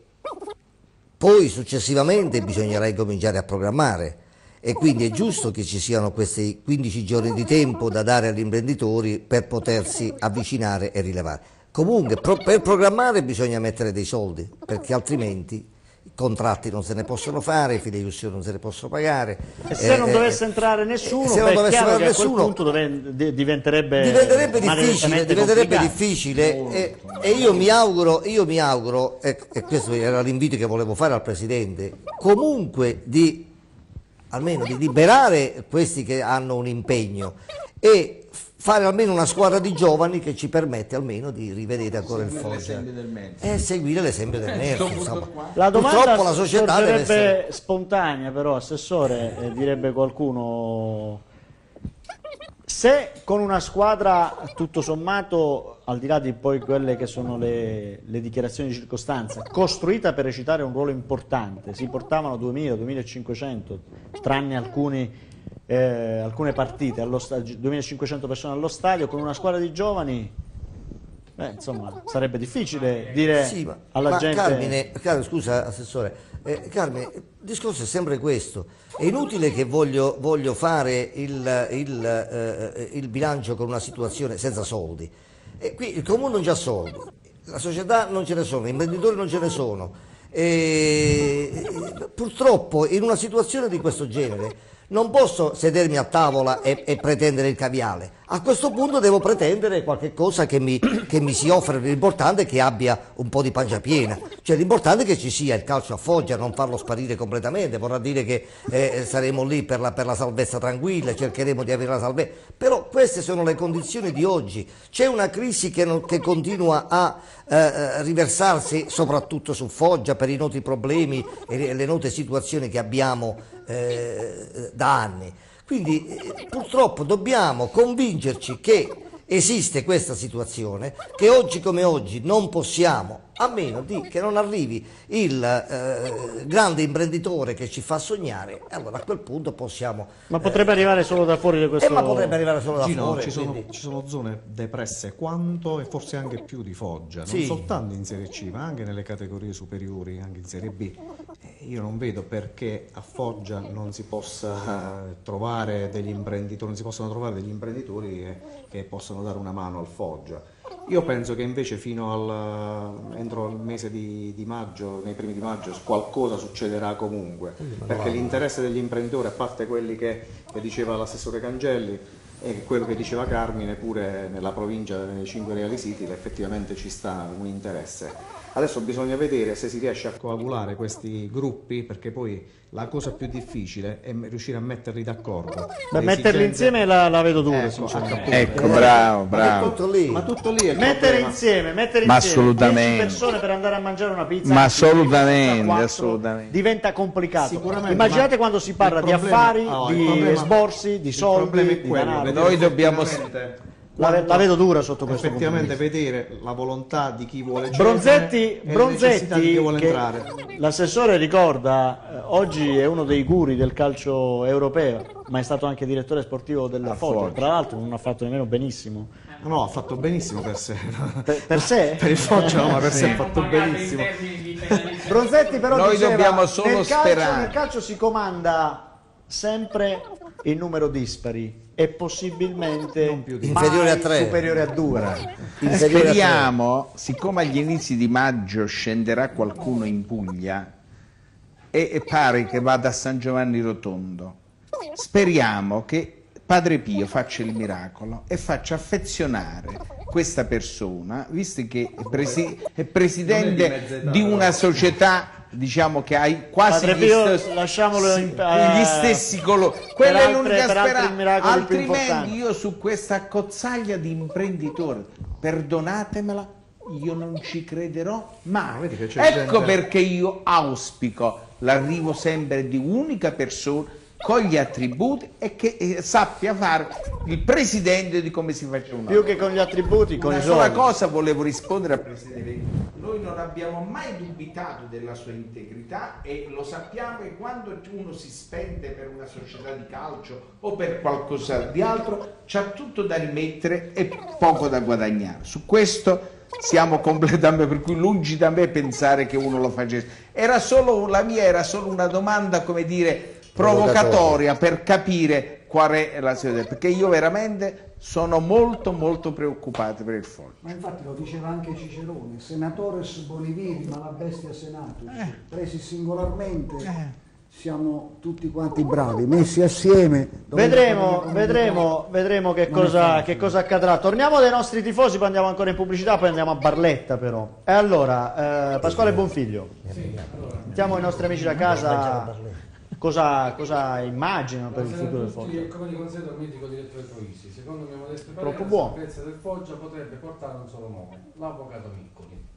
Speaker 6: poi successivamente bisognerà incominciare a programmare e quindi è giusto che ci siano questi 15 giorni di tempo da dare agli imprenditori per potersi avvicinare e rilevare. Comunque pro- per programmare bisogna mettere dei soldi perché altrimenti i contratti non se ne possono fare, i fideiussioni non se ne possono pagare.
Speaker 1: E se non
Speaker 6: eh,
Speaker 1: dovesse
Speaker 6: eh,
Speaker 1: entrare nessuno,
Speaker 6: se non dovesse entrare
Speaker 1: che a quel
Speaker 6: nessuno,
Speaker 1: punto dove- di- diventerebbe,
Speaker 6: diventerebbe difficile, diventerebbe difficile. E, e io mi auguro, io mi auguro e, e questo era l'invito che volevo fare al Presidente, comunque di almeno di liberare questi che hanno un impegno. E fare almeno una squadra di giovani che ci permette almeno di rivedere ancora il Foggia e seguire l'esempio del
Speaker 7: Eh, qua.
Speaker 1: La domanda
Speaker 6: Purtroppo la società deve essere...
Speaker 1: spontanea, però, Assessore, eh, direbbe qualcuno. Se con una squadra, tutto sommato, al di là di poi quelle che sono le, le dichiarazioni di circostanza, costruita per recitare un ruolo importante, si portavano 2.000-2.500, tranne alcuni, eh, alcune partite, allo sta- 2.500 persone allo stadio, con una squadra di giovani Beh, insomma, sarebbe difficile dire
Speaker 6: Sì, ma,
Speaker 1: alla
Speaker 6: ma
Speaker 1: gente...
Speaker 6: Carmine, Car- scusa Assessore, eh, Carmine, il discorso è sempre questo. È inutile che voglio, voglio fare il, il, eh, il bilancio con una situazione senza soldi. E qui il comune non c'ha soldi, la società non ce ne sono, gli imprenditori non ce ne sono. E, purtroppo in una situazione di questo genere non posso sedermi a tavola e, e pretendere il caviale. A questo punto devo pretendere qualche cosa che mi, che mi si offre. L'importante è che abbia un po' di pancia piena. Cioè l'importante è che ci sia il calcio a Foggia, non farlo sparire completamente. Vorrà dire che eh, saremo lì per la, per la salvezza tranquilla, cercheremo di avere la salvezza. Però queste sono le condizioni di oggi. C'è una crisi che, non- che continua a eh, riversarsi soprattutto su Foggia per i noti problemi e le note situazioni che abbiamo eh, da anni. Quindi eh, purtroppo dobbiamo convincerci che esiste questa situazione, che oggi come oggi non possiamo, a meno di che non arrivi il eh, grande imprenditore che ci fa sognare, allora a quel punto possiamo...
Speaker 1: Ma potrebbe arrivare solo da fuori di questo...
Speaker 6: Eh, ma potrebbe arrivare solo da
Speaker 9: Gino,
Speaker 6: fuori.
Speaker 9: ci, sono,
Speaker 6: quindi-
Speaker 9: ci sono zone depresse quanto e forse anche più di Foggia, non
Speaker 6: Sì.
Speaker 9: soltanto in Serie C, ma anche nelle categorie superiori, anche in Serie B. Eh, Io non vedo perché a Foggia non si possa eh, trovare degli imprenditori, non si possano trovare degli imprenditori che, che possano dare una mano al Foggia. Io penso che invece fino al, entro il mese di, di maggio, nei primi di maggio, qualcosa succederà comunque, perché l'interesse degli imprenditori, a parte quelli che, che diceva l'assessore Cangelli, e quello che diceva Carmine, pure nella provincia, nei cinque reali siti, effettivamente ci sta un interesse. Adesso bisogna vedere se si riesce a coagulare questi gruppi, perché poi la cosa più difficile è riuscire a metterli d'accordo.
Speaker 1: Beh, metterli insieme la, la vedo dura,
Speaker 9: Ecco,
Speaker 1: sinceramente.
Speaker 7: Ecco, bravo, bravo.
Speaker 6: Ma tutto lì.
Speaker 9: Ma tutto lì
Speaker 1: Mettere
Speaker 9: problema.
Speaker 1: insieme, mettere
Speaker 7: Ma
Speaker 1: insieme
Speaker 7: assolutamente.
Speaker 1: 10 persone per andare a mangiare una pizza
Speaker 7: Ma assolutamente,
Speaker 1: quattro,
Speaker 7: assolutamente.
Speaker 1: diventa complicato. Immaginate
Speaker 9: ma
Speaker 1: quando si parla di
Speaker 9: problema-
Speaker 1: affari,
Speaker 9: oh,
Speaker 1: di
Speaker 9: problema-
Speaker 1: sborsi, di
Speaker 9: il
Speaker 1: soldi,
Speaker 9: problema è
Speaker 1: di
Speaker 9: quello,
Speaker 7: Noi dobbiamo-
Speaker 1: La, la vedo dura sotto questo
Speaker 9: effettivamente vedere la volontà di chi vuole cedere
Speaker 1: Bronzetti,
Speaker 9: e
Speaker 1: Bronzetti
Speaker 9: chi vuole
Speaker 1: che
Speaker 9: entrare.
Speaker 1: l'assessore ricorda, eh, oggi è uno dei guri del calcio europeo, ma è stato anche direttore sportivo della Foggia,
Speaker 7: Foggia.
Speaker 1: tra l'altro non ha fatto nemmeno benissimo.
Speaker 9: No, ha fatto benissimo per sé.
Speaker 1: Per, per sé?
Speaker 9: per il Foggia, no, ma per sé
Speaker 7: Sì.
Speaker 9: ha fatto benissimo.
Speaker 1: Bronzetti però
Speaker 7: Noi
Speaker 1: diceva,
Speaker 7: dobbiamo solo
Speaker 1: nel calcio,
Speaker 7: sperare.
Speaker 1: nel calcio si comanda sempre in numero dispari e possibilmente
Speaker 6: Inferiore a tre.
Speaker 1: superiore a due.
Speaker 6: Inferiore a
Speaker 7: Speriamo, siccome agli inizi di maggio scenderà qualcuno in Puglia e, e pare che vada a San Giovanni Rotondo, speriamo che Padre Pio faccia il miracolo e faccia affezionare questa persona, visto che è, presi- è presidente di una società diciamo che hai quasi
Speaker 1: Padre
Speaker 7: gli,
Speaker 1: Pio,
Speaker 7: stessi-
Speaker 1: lasciamolo in-
Speaker 7: gli
Speaker 1: eh,
Speaker 7: stessi colori. Quella è l'unica speranza. Altrimenti io su questa cozzaglia di imprenditori, perdonatemela, io non ci crederò mai. Ecco
Speaker 9: gente-
Speaker 7: perché io auspico l'arrivo sempre di un'unica persona con gli attributi e che eh, sappia fare il presidente di come si faceva una
Speaker 1: Più che con gli attributi, con
Speaker 7: una
Speaker 1: i
Speaker 7: sola cosa volevo rispondere al Presidente. Noi non abbiamo mai dubitato della sua integrità e lo sappiamo che quando uno si spende per una società di calcio o per qualcosa di altro c'ha tutto da rimettere e poco da guadagnare. Su questo siamo completamente per cui lungi da me pensare che uno lo facesse. Era solo la mia era solo una domanda, come dire, provocatoria per capire qual è la situazione, perché io veramente sono molto molto preoccupato per il Foggia.
Speaker 4: Ma infatti lo diceva anche Cicerone, senatores boniviri, ma la bestia senatus, presi singolarmente siamo tutti quanti bravi, messi assieme.
Speaker 1: Vedremo, vedremo, vedremo che cosa, che cosa accadrà. Torniamo dai nostri tifosi, poi andiamo ancora in pubblicità, poi andiamo a Barletta però. E allora, eh, Pasquale Bonfiglio, sentiamo i nostri amici da casa cosa, cosa immaginano per il futuro del Foggia.
Speaker 2: Come di consueto il mitico direttore Troisi, secondo mie modeste
Speaker 1: Troppo
Speaker 2: parere,
Speaker 1: buono.
Speaker 2: la salvezza del Foggia potrebbe portare un solo nome, l'avvocato Miccoli.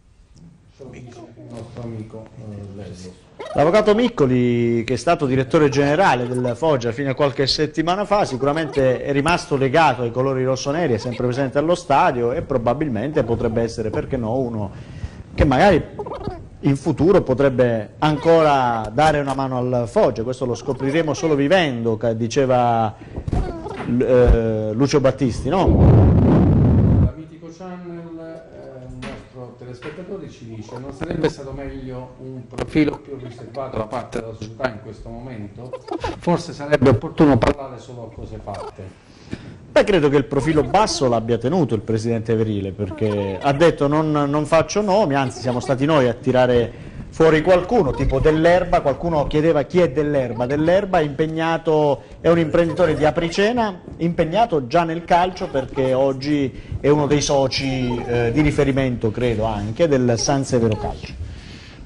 Speaker 2: Il nostro amico eh.
Speaker 1: L'avvocato Miccoli, che è stato direttore generale del Foggia fino a qualche settimana fa, sicuramente è rimasto legato ai colori rossoneri, è sempre presente allo stadio e probabilmente potrebbe essere, perché no, uno che magari in futuro potrebbe ancora dare una mano al Foggia, questo lo scopriremo solo vivendo, diceva eh, Lucio Battisti, no?
Speaker 2: Mitico Channel eh, un nostro telespettatore ci dice non sarebbe stato meglio un profilo più riservato da parte della società in questo momento? Forse sarebbe opportuno parlare solo a cose fatte.
Speaker 1: Beh, credo che il profilo basso l'abbia tenuto il Presidente Verile, perché ha detto non, non faccio nomi, anzi siamo stati noi a tirare fuori qualcuno, tipo dell'erba, qualcuno chiedeva chi è dell'erba, dell'erba è impegnato, è un imprenditore di Apricena, impegnato già nel calcio perché oggi è uno dei soci eh, di riferimento, credo anche, del San Severo Calcio.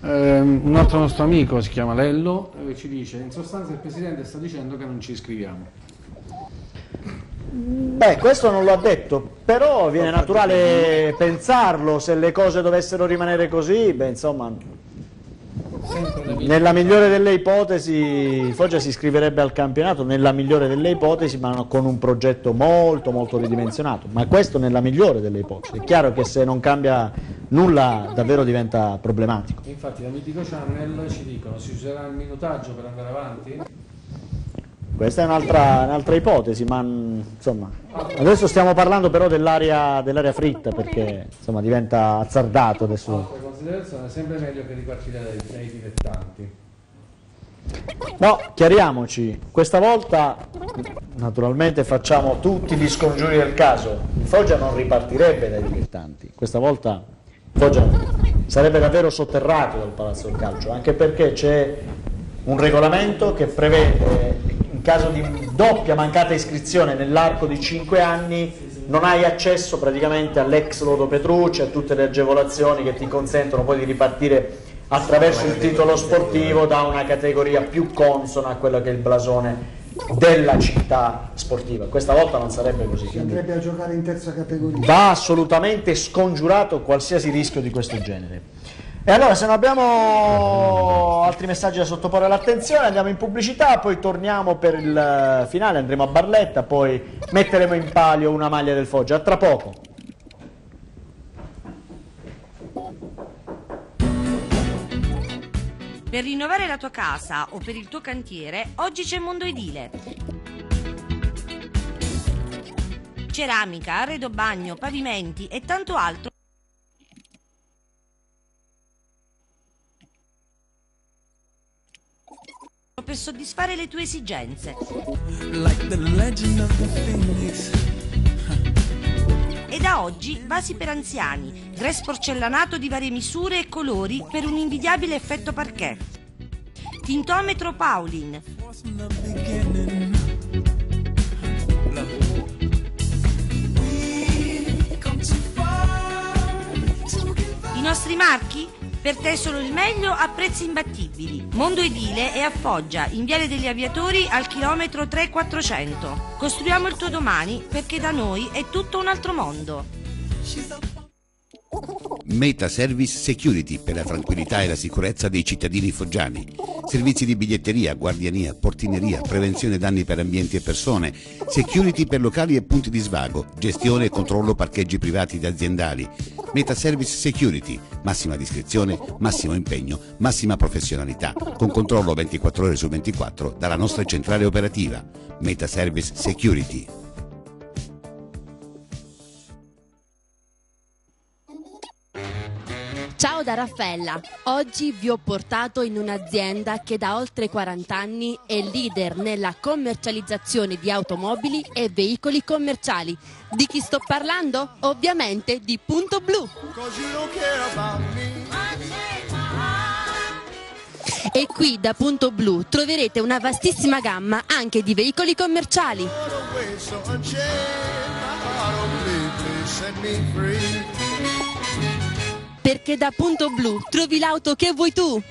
Speaker 2: Eh, un altro nostro amico si chiama Lello e ci dice in sostanza il Presidente sta dicendo che non ci iscriviamo.
Speaker 1: Beh, questo non lo ha detto, però viene naturale pensarlo, se le cose dovessero rimanere così, beh insomma, nella migliore delle ipotesi Foggia si iscriverebbe al campionato, nella migliore delle ipotesi, ma con un progetto molto molto ridimensionato, ma questo nella migliore delle ipotesi. È chiaro che se non cambia nulla davvero diventa problematico.
Speaker 2: Infatti da Mitico Channel ci dicono si userà il minutaggio per andare avanti?
Speaker 1: Questa è un'altra, un'altra ipotesi, ma insomma, adesso stiamo parlando però dell'area, dell'area fritta perché insomma, diventa azzardato adesso.
Speaker 2: Altre considerazioni, è sempre meglio che ripartire dai, dai dilettanti.
Speaker 1: No, chiariamoci, questa volta naturalmente facciamo tutti gli scongiuri del caso, il Foggia non ripartirebbe dai dilettanti, questa volta Foggia sarebbe davvero sotterrato dal Palazzo del Calcio, anche perché c'è un regolamento che prevede caso di doppia mancata iscrizione nell'arco di 5 anni non hai accesso praticamente all'ex Lodo Petrucci, a tutte le agevolazioni che ti consentono poi di ripartire attraverso il titolo sportivo da una categoria più consona a quello che è il blasone della città sportiva. Questa volta non sarebbe così.
Speaker 4: Si andrebbe a giocare in terza categoria.
Speaker 1: Va assolutamente scongiurato qualsiasi rischio di questo genere. E allora se non abbiamo altri messaggi da sottoporre all'attenzione andiamo in pubblicità, poi torniamo per il finale, andremo a Barletta, poi metteremo in palio una maglia del Foggia. A tra poco.
Speaker 10: Per rinnovare la tua casa o per il tuo cantiere, oggi c'è Mondo Edile. Ceramica, arredo bagno, pavimenti e tanto altro. per soddisfare le tue esigenze. E da oggi vasi per anziani, dress porcellanato di varie misure e colori per un invidiabile effetto parquet. Tintometro Paulin. I nostri marchi? Per te solo il meglio a prezzi imbattibili. Mondo Edile è a Foggia, in Viale degli Aviatori al chilometro 3400. Costruiamo il tuo domani perché da noi è tutto un altro mondo.
Speaker 11: Meta Service Security per la tranquillità e la sicurezza dei cittadini foggiani. Servizi di biglietteria, guardiania, portineria, prevenzione danni per ambienti e persone, security per locali e punti di svago, gestione e controllo parcheggi privati ed aziendali. Meta Service Security, massima discrezione, massimo impegno, massima professionalità, con controllo 24 ore su 24 dalla nostra centrale operativa. Meta Service Security.
Speaker 12: Ciao da Raffaella, oggi vi ho portato in un'azienda che da oltre 40 anni è leader nella commercializzazione di automobili e veicoli commerciali. Di chi sto parlando? Ovviamente di Punto Blu. E qui da Punto Blu troverete una vastissima gamma anche di veicoli commerciali. Perché da Punto Blu trovi l'auto che vuoi tu.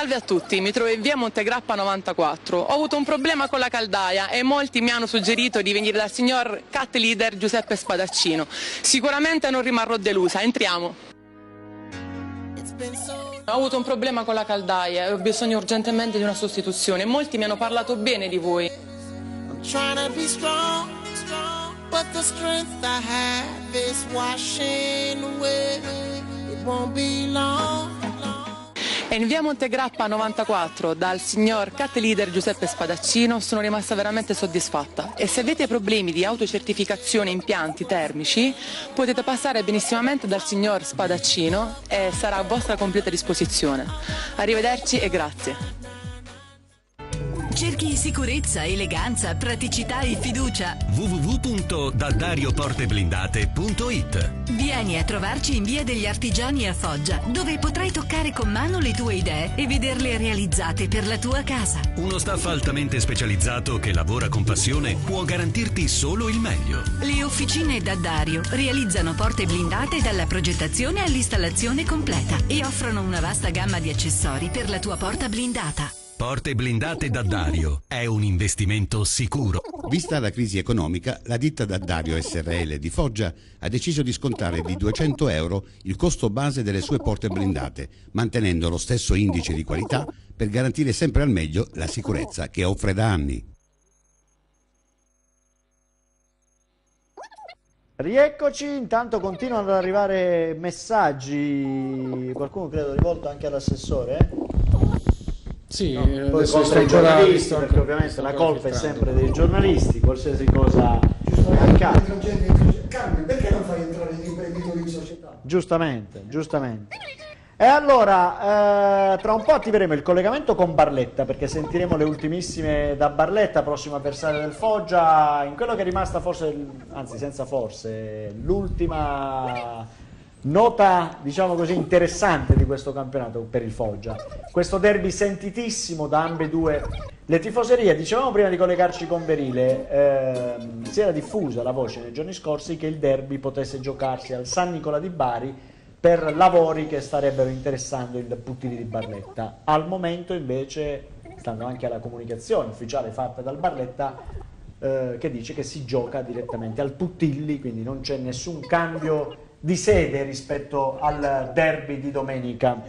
Speaker 13: Salve a tutti, mi trovo in via Montegrappa 94. Ho avuto un problema con la caldaia e molti mi hanno suggerito di venire dal signor cat leader Giuseppe Spadaccino. Sicuramente non rimarrò delusa, entriamo. Ho avuto un problema con la caldaia e ho bisogno urgentemente di una sostituzione. Molti mi hanno parlato bene di voi.
Speaker 14: It won't be long.
Speaker 13: E in via Montegrappa 94 dal signor cat leader Giuseppe Spadaccino sono rimasta veramente soddisfatta e se avete problemi di autocertificazione impianti termici potete passare benissimamente dal signor Spadaccino e sarà a vostra completa disposizione. Arrivederci e grazie.
Speaker 15: Cerchi sicurezza, eleganza, praticità e fiducia?
Speaker 16: www.daddarioporteblindate.it
Speaker 15: Vieni a trovarci in via degli Artigiani a Foggia, dove potrai toccare con mano le tue idee e vederle realizzate per la tua casa.
Speaker 16: Uno staff altamente specializzato che lavora con passione può garantirti solo il meglio.
Speaker 15: Le officine Daddario realizzano porte blindate dalla progettazione all'installazione completa e offrono una vasta gamma di accessori per la tua porta blindata.
Speaker 16: Porte blindate da Dario è un investimento sicuro.
Speaker 11: Vista la crisi economica, la ditta Daddario SRL di Foggia ha deciso di scontare di 200 euro il costo base delle sue porte blindate, mantenendo lo stesso indice di qualità per garantire sempre al meglio la sicurezza che offre da anni.
Speaker 1: Rieccoci, intanto continuano ad arrivare messaggi, qualcuno credo rivolto anche all'assessore.
Speaker 2: Sì,
Speaker 1: No, poi contro i giornalisti, perché ovviamente la colpa è sempre dei giornalisti, qualsiasi cosa accade.
Speaker 4: Carmen, perché non fai entrare gli imprenditori in società?
Speaker 1: Giustamente, giustamente. E allora, eh, tra un po' attiveremo il collegamento con Barletta, perché sentiremo le ultimissime da Barletta, prossimo avversario del Foggia, in quello che è rimasta forse, anzi senza forse, l'ultima nota, diciamo così, interessante di questo campionato per il Foggia. Questo derby sentitissimo da ambedue le tifoserie. Dicevamo prima di collegarci con Verile, ehm, si era diffusa la voce nei giorni scorsi che il derby potesse giocarsi al San Nicola di Bari per lavori che starebbero interessando il Puttini di Barletta. Al momento invece, stando anche alla comunicazione ufficiale fatta dal Barletta, eh, che dice che si gioca direttamente al Puttilli, quindi non c'è nessun cambio di sede rispetto al derby di domenica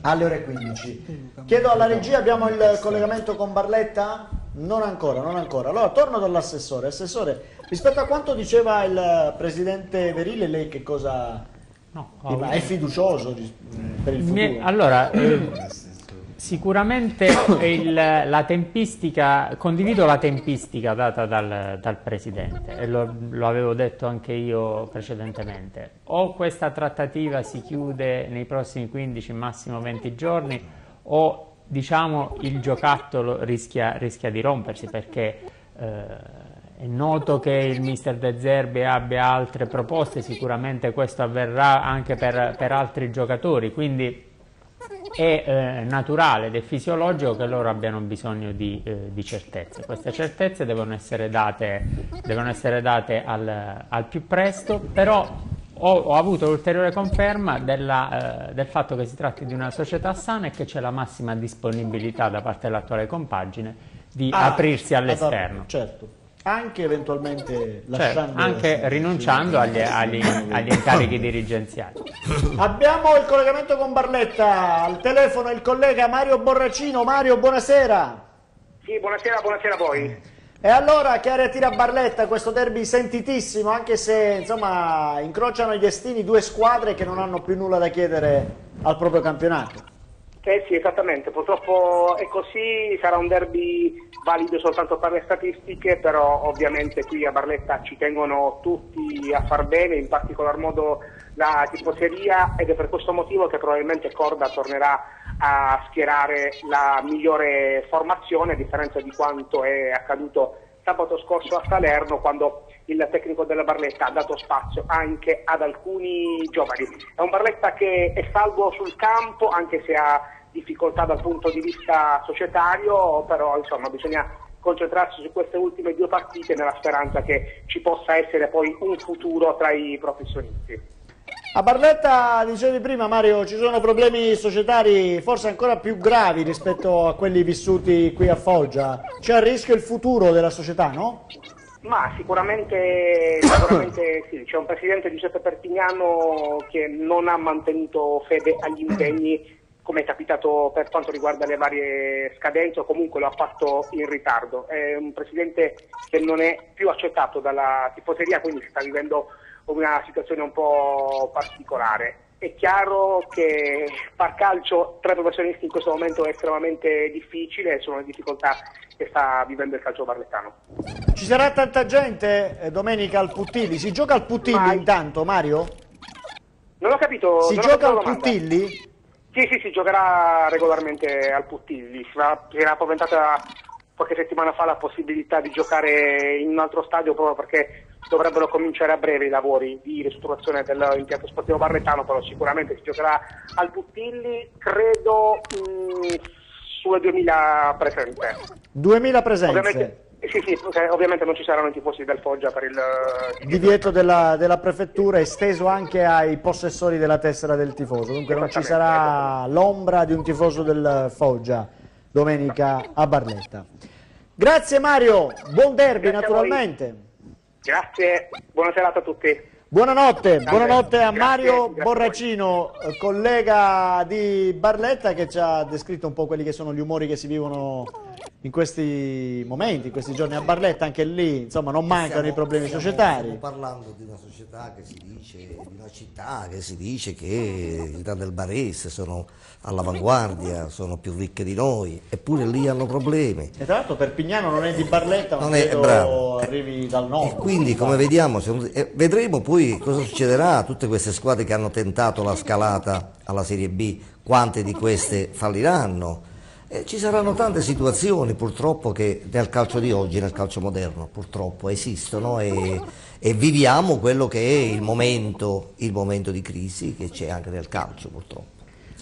Speaker 1: alle ore 15. Chiedo alla regia, abbiamo il collegamento con Barletta? Non ancora, non ancora. Allora torno dall'assessore. Assessore, rispetto a quanto diceva il presidente Verile, lei che cosa...
Speaker 3: ho-
Speaker 1: è fiducioso per il futuro?
Speaker 3: Allora, eh, sicuramente il- la tempistica, condivido la tempistica data dal, dal Presidente e lo, lo avevo detto anche io precedentemente. O questa trattativa si chiude nei prossimi 15, massimo 20 giorni, o diciamo il giocattolo rischia, rischia di rompersi perché eh, è noto che il mister De Zerbi abbia altre proposte, sicuramente questo avverrà anche per, per altri giocatori, quindi è eh, naturale ed è fisiologico che loro abbiano bisogno di, eh, di certezze. Queste certezze devono essere date, devono essere date al, al più presto, però ho, ho avuto l'ulteriore conferma della, eh, del fatto che si tratti di una società sana e che c'è la massima disponibilità da parte dell'attuale compagine di
Speaker 1: Ah,
Speaker 3: aprirsi all'esterno.
Speaker 1: Certo, anche eventualmente
Speaker 3: Cioè,
Speaker 1: lasciando...
Speaker 3: anche rinunciando agli, agli- agli incarichi dirigenziali.
Speaker 1: Abbiamo il collegamento con Barletta, al telefono il collega Mario Borracino. Mario, buonasera.
Speaker 18: Sì, buonasera, buonasera a voi.
Speaker 1: E allora che aria tira Barletta questo derby sentitissimo, anche se insomma incrociano i destini due squadre che non hanno più nulla da chiedere al proprio campionato.
Speaker 18: Eh sì, esattamente, purtroppo è così, sarà un derby valido soltanto per le statistiche, però ovviamente qui a Barletta ci tengono tutti a far bene, in particolar modo la tifoseria ed è per questo motivo che probabilmente Corda tornerà a schierare la migliore formazione a differenza di quanto è accaduto sabato scorso a Salerno quando il tecnico della Barletta ha dato spazio anche ad alcuni giovani. È un Barletta che è salvo sul campo anche se ha difficoltà dal punto di vista societario, però insomma bisogna concentrarsi su queste ultime due partite nella speranza che ci possa essere poi un futuro tra i professionisti.
Speaker 1: A Barletta, dicevi prima Mario, ci sono problemi societari forse ancora più gravi rispetto a quelli vissuti qui a Foggia. C'è a rischio il futuro della società, no?
Speaker 18: Ma sicuramente, sicuramente sì, c'è un presidente Giuseppe Pertignano che non ha mantenuto fede agli impegni come è capitato per quanto riguarda le varie scadenze o comunque lo ha fatto in ritardo. È un presidente che non è più accettato dalla tifoseria, quindi sta vivendo una situazione un po' particolare. È chiaro che far calcio tra professionisti in questo momento è estremamente difficile e sono le difficoltà che sta vivendo il calcio barlettano.
Speaker 1: Ci sarà tanta gente eh, domenica al Puttilli. Si gioca al Puttilli
Speaker 18: Mai.
Speaker 1: intanto, Mario?
Speaker 18: Non ho capito.
Speaker 1: Si gioca al. Puttilli?
Speaker 18: Sì, sì, si giocherà regolarmente al Puttilli. Si era, paventata qualche settimana fa la possibilità di giocare in un altro stadio proprio perché dovrebbero cominciare a breve i lavori di ristrutturazione dell'impianto sportivo barrettano, però sicuramente si giocherà al Puttilli, credo mh, sulle 2000 presenze.
Speaker 1: 2000 presenze.
Speaker 18: Ovviamente, sì, sì, perché ovviamente non ci saranno i tifosi del Foggia per il
Speaker 1: Divieto della, della prefettura esteso anche ai possessori della tessera del tifoso, dunque non ci sarà l'ombra di un tifoso del Foggia domenica a Barletta. Grazie Mario, buon derby
Speaker 18: Grazie
Speaker 1: naturalmente.
Speaker 18: Grazie, buona serata a tutti.
Speaker 1: Buonanotte, buonanotte a
Speaker 18: Grazie,
Speaker 1: Mario
Speaker 18: grazie
Speaker 1: Borracino, eh, collega di Barletta che ci ha descritto un po' quelli che sono gli umori che si vivono in questi momenti, in questi giorni a Barletta, anche lì insomma non mancano
Speaker 6: Stiamo-
Speaker 1: i problemi
Speaker 6: stiamo-
Speaker 1: societari.
Speaker 6: Stiamo parlando di una società che si dice, di una città che si dice che le del Barese sono all'avanguardia, sono più ricche di noi, eppure lì hanno problemi.
Speaker 1: E tra l'altro Perpignano non è di Barletta, ma
Speaker 6: Non è- bravo.
Speaker 1: arrivi dal nord.
Speaker 6: Quindi come vediamo, vedremo poi cosa succederà a tutte queste squadre che hanno tentato la scalata alla Serie B, quante di queste falliranno. Eh, ci saranno tante situazioni purtroppo che nel calcio di oggi, nel calcio moderno, purtroppo esistono e, e viviamo quello che è il momento, il momento di crisi che c'è anche nel calcio purtroppo.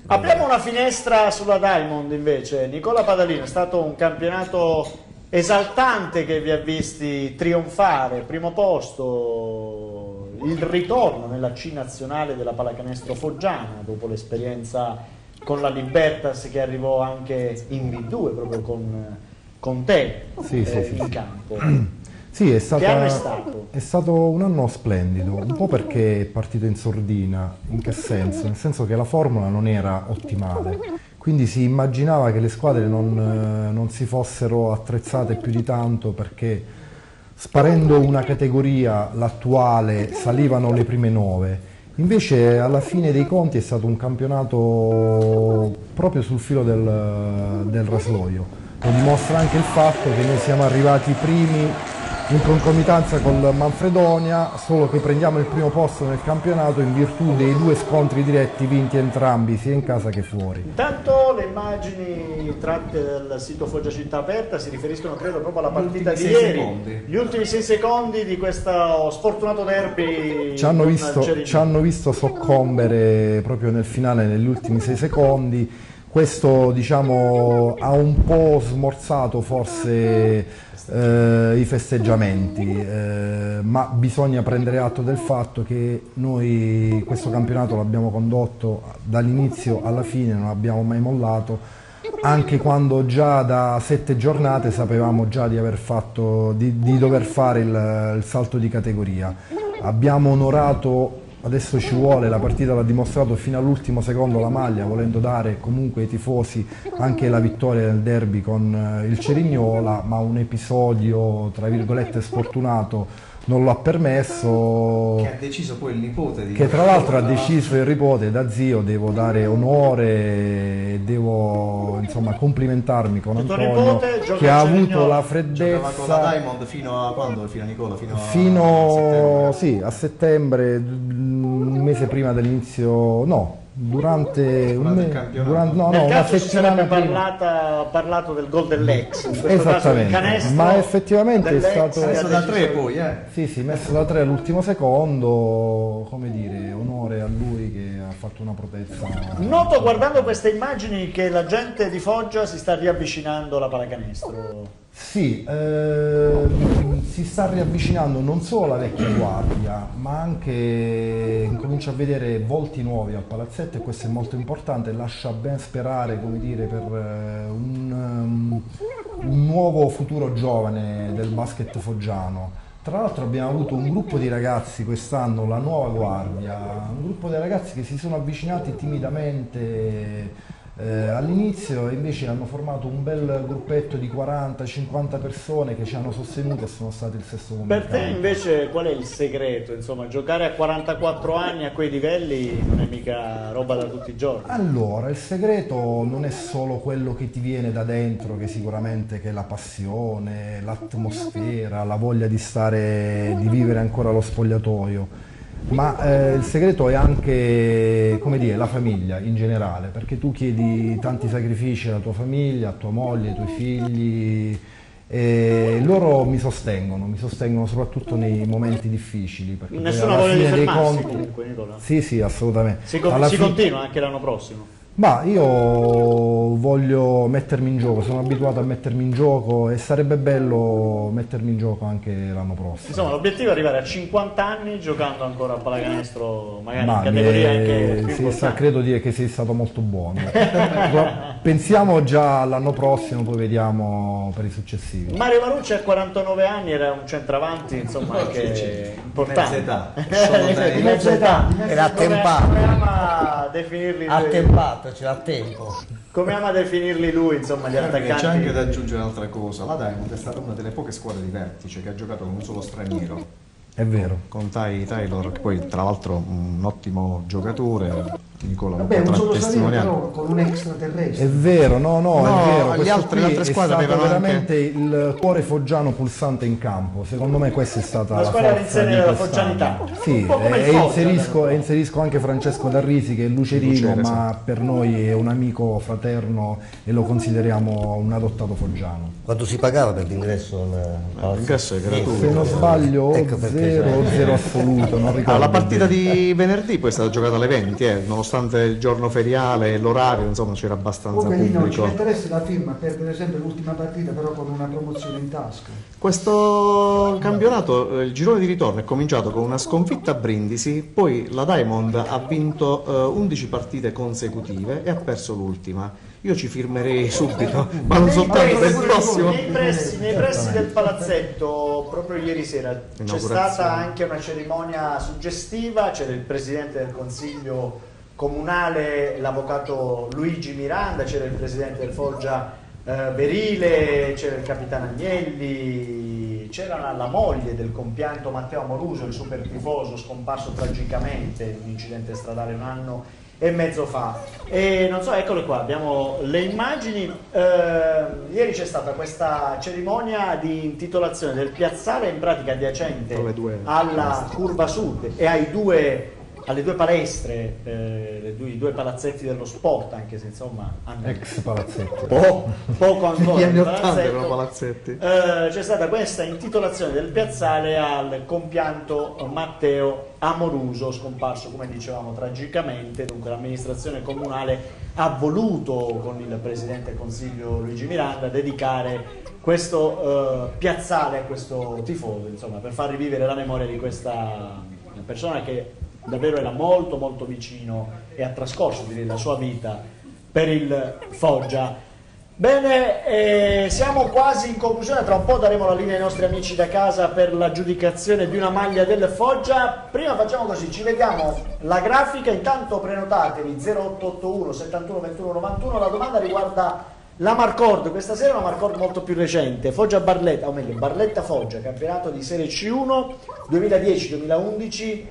Speaker 1: Apriamo una finestra sulla Diamond invece. Nicola Padalino, è stato un campionato esaltante che vi ha visti trionfare, primo posto, il ritorno nella C nazionale della pallacanestro foggiana dopo l'esperienza con la Libertas che arrivò anche in B2 proprio con, con te
Speaker 5: Sì,
Speaker 1: eh,
Speaker 5: sì,
Speaker 1: in
Speaker 5: sì.
Speaker 1: campo.
Speaker 5: Sì, è, stata-
Speaker 1: Che anno è stato?
Speaker 5: è stato un anno splendido, un po' perché è partito in sordina, in che senso? Nel senso che la formula non era ottimale, quindi si immaginava che le squadre non, eh, non si fossero attrezzate più di tanto perché sparendo una categoria, l'attuale, salivano le prime nove. Invece alla fine dei conti è stato un campionato proprio sul filo del, del rasoio. Lo dimostra anche il fatto che noi siamo arrivati primi in concomitanza con Manfredonia, solo che prendiamo il primo posto nel campionato in virtù dei due scontri diretti vinti entrambi, sia in casa che fuori.
Speaker 1: Intanto le immagini tratte dal sito Foggia Città Aperta si riferiscono credo proprio alla partita di ieri,
Speaker 19: secondi.
Speaker 1: gli ultimi sei secondi di questo sfortunato derby
Speaker 5: Ci hanno, visto, ci hanno visto soccombere proprio nel finale, negli ultimi sei secondi. Questo diciamo, ha un po' smorzato forse eh, i festeggiamenti, eh, ma bisogna prendere atto del fatto che noi questo campionato l'abbiamo condotto dall'inizio alla fine, non abbiamo mai mollato, anche quando già da sette giornate sapevamo già di, aver fatto, di, di dover fare il, il salto di categoria. Abbiamo onorato, adesso ci vuole, la partita l'ha dimostrato fino all'ultimo secondo la maglia, volendo dare comunque ai tifosi anche la vittoria nel derby con eh, il Cerignola, ma un episodio tra virgolette sfortunato non lo ha permesso.
Speaker 19: Che ha deciso poi il nipote di
Speaker 5: Che tra l'altro ha deciso il nipote da zio, devo dare onore devo insomma complimentarmi con Antonio che ha avuto la
Speaker 19: Giocava con la
Speaker 5: freddezza
Speaker 19: Diamond fino a quando? Fino a Nicola? Fino a
Speaker 5: fino sì, a settembre, un mese prima dell'inizio, no, durante, un
Speaker 19: Durante il
Speaker 5: me-
Speaker 19: campionato.
Speaker 5: durante- no,
Speaker 1: Nel
Speaker 5: no, una settimana prima.
Speaker 1: parlata- parlato del gol dell'ex, in questo caso il
Speaker 5: Esattamente,
Speaker 1: canestro
Speaker 5: ma effettivamente è stato
Speaker 19: Messo da tre poi, eh.
Speaker 5: Sì, sì, messo da tre all'ultimo secondo, come dire, onore a lui che ha fatto una protezza.
Speaker 1: Noto guardando queste immagini che la gente di Foggia si sta riavvicinando alla pallacanestro.
Speaker 5: Sì, eh, si sta riavvicinando non solo alla vecchia guardia, ma anche comincia a vedere volti nuovi al palazzetto e questo è molto importante, lascia ben sperare dire, per eh, un, um, un nuovo futuro giovane del basket foggiano. Tra l'altro abbiamo avuto un gruppo di ragazzi quest'anno, la nuova guardia, un gruppo di ragazzi che si sono avvicinati timidamente Eh, all'inizio invece hanno formato un bel gruppetto di 40-50 persone che ci hanno sostenuto e sono stati il sesto uomo
Speaker 1: Per te invece qual è il segreto? Insomma, giocare a 44 anni a quei livelli non è mica roba da tutti i giorni.
Speaker 5: Allora, il segreto non è solo quello che ti viene da dentro, che sicuramente che è la passione, l'atmosfera, la voglia di stare, di vivere ancora lo spogliatoio, ma eh, il segreto è anche, come dire, la famiglia in generale, perché tu chiedi tanti sacrifici alla tua famiglia, a tua moglie, ai tuoi figli, e loro mi sostengono, mi sostengono soprattutto nei momenti difficili. Perché fine dei
Speaker 1: fermarsi
Speaker 5: conti-
Speaker 1: comunque, Nicola.
Speaker 5: Sì, sì, assolutamente.
Speaker 1: Si, con- si
Speaker 5: fi-
Speaker 1: continua anche l'anno prossimo.
Speaker 5: Ma io voglio mettermi in gioco, sono abituato a mettermi in gioco e sarebbe bello mettermi in gioco anche l'anno prossimo.
Speaker 1: Insomma, l'obiettivo è arrivare a 50 anni giocando ancora a pallacanestro, magari
Speaker 5: Ma
Speaker 1: in categorie
Speaker 5: mi-
Speaker 1: anche più
Speaker 5: sì, sa-
Speaker 1: importanti.
Speaker 5: credo di- che sei stato molto buono. Pensiamo già all'anno prossimo, poi vediamo per i successivi.
Speaker 1: Mario Marucci a 49 anni era un centravanti, insomma, anche importante.
Speaker 6: Mezza età.
Speaker 1: Di mezza età.
Speaker 6: Era attempato.
Speaker 1: Come ama definirli
Speaker 6: Ha tempato, ce l'ha tempo.
Speaker 1: Come ama definirli lui, insomma, gli
Speaker 9: Perché
Speaker 1: attaccanti.
Speaker 9: C'è anche da aggiungere un'altra cosa, la Diamond è stata una delle poche squadre di vertice che ha giocato con un solo straniero.
Speaker 5: È vero.
Speaker 9: Con Ty Taylor, che poi tra l'altro un ottimo giocatore, Nicola lo
Speaker 4: Vabbè, un solo
Speaker 9: testimoniare.
Speaker 4: però con un extraterrestre.
Speaker 5: È vero, no, no,
Speaker 9: No,
Speaker 5: è vero.
Speaker 9: gli altri- le altre
Speaker 5: è
Speaker 9: squadre
Speaker 5: stato
Speaker 9: avevano
Speaker 5: veramente il cuore foggiano pulsante in campo. Secondo me questa è stata
Speaker 1: La
Speaker 5: la,
Speaker 1: squadra
Speaker 5: di
Speaker 1: della foggianità.
Speaker 5: Sì,
Speaker 1: il
Speaker 5: e
Speaker 1: Foggia,
Speaker 5: inserisco, e inserisco anche Francesco Darrisi che è lucerino,
Speaker 9: Lucere, sì.
Speaker 5: ma per noi è un amico fraterno e lo consideriamo un adottato foggiano.
Speaker 6: Quanto si pagava per l'ingresso al palazzo?
Speaker 9: L'ingresso è gratuito.
Speaker 5: Se non sbaglio,
Speaker 6: Ecco
Speaker 5: zero,
Speaker 6: c'è-
Speaker 5: zero assoluto, non ricordo.
Speaker 9: Ah, la partita di venerdì poi è stata giocata alle 20, eh, nonostante il giorno feriale e l'orario, insomma c'era abbastanza
Speaker 4: Comunque lì non ci
Speaker 9: pubblico.
Speaker 4: metteresti la firma per per esempio l'ultima partita però con una promozione in tasca.
Speaker 9: Questo campionato, eh, il girone di ritorno è cominciato con una sconfitta a Brindisi, poi la Diamond ha vinto eh, 11 partite consecutive e ha perso l'ultima. Io ci firmerei subito, ma non soltanto del prossimo.
Speaker 1: Nei pressi, nei pressi del palazzetto, proprio ieri sera, c'è stata anche una cerimonia suggestiva, c'era il presidente del consiglio comunale, l'avvocato Luigi Miranda, c'era il presidente del Foggia eh, Berile, c'era il capitano Agnelli, c'era la, moglie del compianto Matteo Amoruso, il super tifoso scomparso tragicamente in un incidente stradale un anno e mezzo fa. E non so, eccole qua, abbiamo le immagini. Eh, ieri c'è stata questa cerimonia di intitolazione del piazzale in pratica adiacente alla curva sud e ai due, alle due palestre, eh, due- i due palazzetti dello sport, anche se insomma hanno
Speaker 5: Ex palazzetto.
Speaker 1: po- poco ancora.
Speaker 9: Gli anni
Speaker 1: il
Speaker 9: 80
Speaker 1: palazzetto.
Speaker 9: erano palazzetti.
Speaker 1: Eh, c'è stata questa intitolazione del piazzale al compianto Matteo Amoruso, scomparso come dicevamo tragicamente. Dunque l'amministrazione comunale ha voluto con il presidente del consiglio Luigi Miranda dedicare questo eh, piazzale a questo tifoso, insomma, per far rivivere la memoria di questa persona che davvero era molto molto vicino e ha trascorso direi, la sua vita per il Foggia. Bene, eh, siamo quasi in conclusione, tra un po' daremo la linea ai nostri amici da casa per l'aggiudicazione di una maglia del Foggia. Prima facciamo così, ci vediamo la grafica, intanto prenotatevi 0881 71 21 91, la domanda riguarda la Marcord, questa sera è una Marcord molto più recente, Foggia Barletta, o meglio Barletta Foggia, campionato di Serie C1 2010-2011,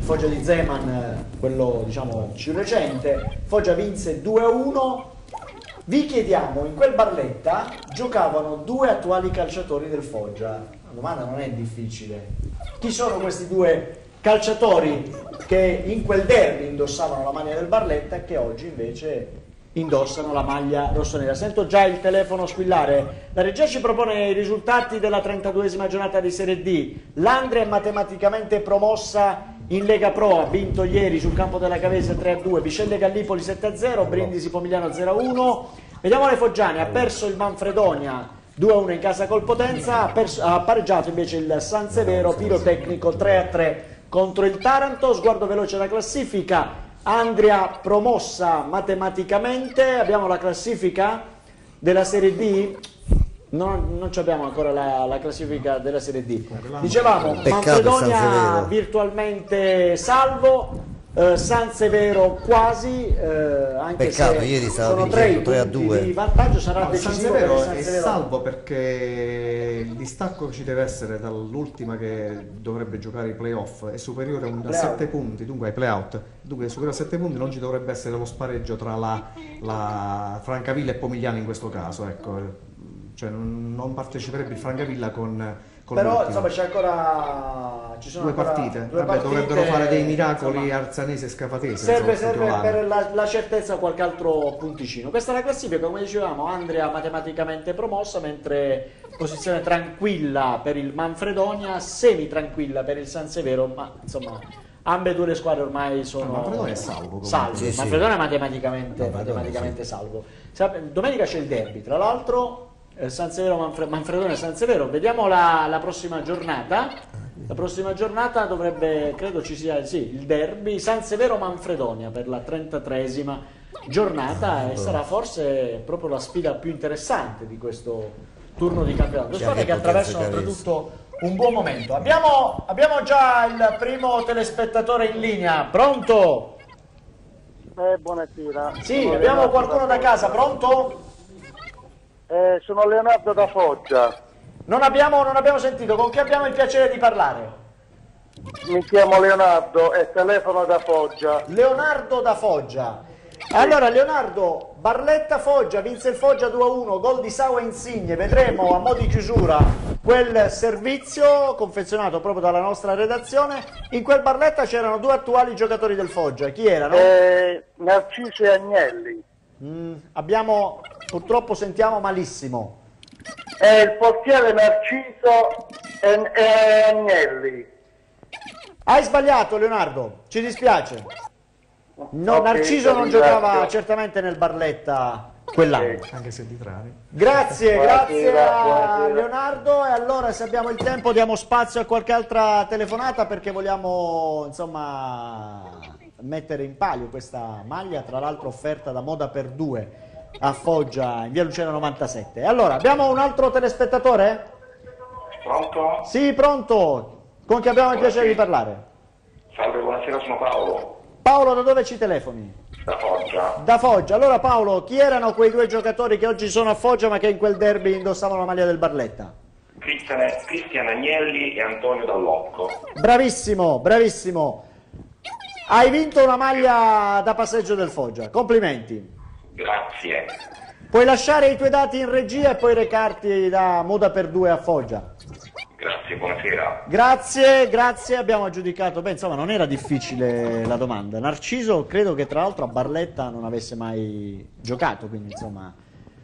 Speaker 1: Foggia di Zeman, eh, quello diciamo più recente, Foggia vinse 2-1, vi chiediamo, in quel Barletta giocavano due attuali calciatori del Foggia. La domanda non è difficile. Chi sono questi due calciatori che in quel derby indossavano la maglia del Barletta e che oggi invece indossano la maglia rossonera? Sento già il telefono squillare. La regia ci propone i risultati della 32esima giornata di Serie D. L'Andria è matematicamente promossa in Lega Pro, ha vinto ieri sul campo della Cavese 3-2, Vicelle Gallipoli 7-0, Brindisi Pomigliano 0-1. Vediamo le Foggiane, ha perso il Manfredonia 2-1 in casa col Potenza, ha, perso- ha pareggiato invece il San Severo Pirotecnico 3-3 contro il Taranto, sguardo veloce alla classifica, Andria promossa matematicamente, abbiamo la classifica della Serie D? Non, non ci abbiamo ancora la, la classifica della Serie D. Dicevamo, Manfredonia virtualmente salvo, Eh, San Severo quasi, eh, anche
Speaker 6: Peccato,
Speaker 1: se
Speaker 6: ieri stava
Speaker 1: sono tre i
Speaker 6: vincendo 3 a
Speaker 1: punti
Speaker 6: 2.
Speaker 1: di vantaggio, sarà
Speaker 9: No, San
Speaker 1: decisivo per
Speaker 9: Severo
Speaker 1: il San
Speaker 9: è
Speaker 1: Severo.
Speaker 9: salvo perché il distacco che ci deve essere dall'ultima che dovrebbe giocare i playoff è superiore a un- a
Speaker 1: Playout.
Speaker 9: 7 punti, dunque ai playout, dunque è superiore a 7 punti non ci dovrebbe essere lo spareggio tra la, la Francavilla e Pomigliano in questo caso, ecco. Cioè non, parteciperebbe il Francavilla con
Speaker 1: Però
Speaker 9: l'ultimo.
Speaker 1: insomma c'è ancora ci sono
Speaker 9: due
Speaker 1: ancora
Speaker 9: partite,
Speaker 1: due
Speaker 9: Vabbè,
Speaker 1: partite,
Speaker 9: dovrebbero fare dei miracoli
Speaker 1: insomma,
Speaker 9: arzanese e scafatese.
Speaker 1: Serve, serve per la, la certezza qualche altro punticino. Questa è la classifica, come dicevamo, Andrea matematicamente promossa, mentre posizione tranquilla per il Manfredonia, semi tranquilla per il San Severo, ma insomma ambedue le squadre ormai sono
Speaker 9: No, Manfredonia è salvo,
Speaker 1: salve.
Speaker 9: Sì, sì.
Speaker 1: Manfredonia è matematicamente, matematicamente salvo. Sap- Domenica c'è il derby, tra l'altro eh, San Severo, Manfre- Manfredonia e San Severo. Vediamo la, la prossima giornata. La prossima giornata dovrebbe, credo ci sia sì, il derby San Severo-Manfredonia per la 33esima giornata e sarà forse proprio la sfida più interessante di questo turno di campionato. Due squadre che attraversano oltretutto un buon momento. Abbiamo, abbiamo già il primo telespettatore in linea, pronto?
Speaker 20: Eh, buonasera.
Speaker 1: Sì, abbiamo qualcuno da casa, pronto?
Speaker 20: Eh, sono Leonardo da Foggia.
Speaker 1: Non abbiamo, non abbiamo sentito, con chi abbiamo il piacere di parlare?
Speaker 20: Mi chiamo Leonardo e telefono da Foggia.
Speaker 1: Leonardo da Foggia. Allora Leonardo, Barletta Foggia, vinse il Foggia 2-1, gol di Saua Insigne, vedremo a mo' di chiusura quel servizio confezionato proprio dalla nostra redazione. In quel Barletta c'erano due attuali giocatori del Foggia, chi erano?
Speaker 20: Eh, Narciso e Agnelli.
Speaker 1: Mm, abbiamo, purtroppo sentiamo malissimo.
Speaker 20: È il portiere Narciso e, e Agnelli.
Speaker 1: Hai sbagliato Leonardo, ci dispiace. No,
Speaker 20: Ok,
Speaker 1: Narciso non giocava certamente nel Barletta quell'anno.
Speaker 9: Anche se di trani.
Speaker 1: Grazie, grazie
Speaker 20: Buonasera,
Speaker 1: a. Leonardo e allora se abbiamo il tempo diamo spazio a qualche altra telefonata perché vogliamo insomma mettere in palio questa maglia, tra l'altro offerta da Moda per due a Foggia in via Lucena 97. Allora, abbiamo un altro telespettatore?
Speaker 21: Pronto?
Speaker 1: Sì, pronto. Con chi abbiamo il piacere di parlare?
Speaker 21: Salve, buonasera, sono Paolo,
Speaker 1: Paolo, da dove ci telefoni?
Speaker 21: da Foggia.
Speaker 1: Da Foggia. Allora Paolo, chi erano quei due giocatori che oggi sono a Foggia ma che in quel derby indossavano la maglia del Barletta?
Speaker 21: Cristian Agnelli e Antonio Dallocco.
Speaker 1: Bravissimo, bravissimo. Hai vinto una maglia da passeggio del Foggia. Complimenti.
Speaker 21: Grazie.
Speaker 1: Puoi lasciare i tuoi dati in regia e poi recarti da Moda per due a Foggia.
Speaker 21: Grazie, buonasera.
Speaker 1: Grazie, grazie, abbiamo aggiudicato. Beh, insomma, non era difficile la domanda. Narciso credo che tra l'altro a Barletta non avesse mai giocato, quindi insomma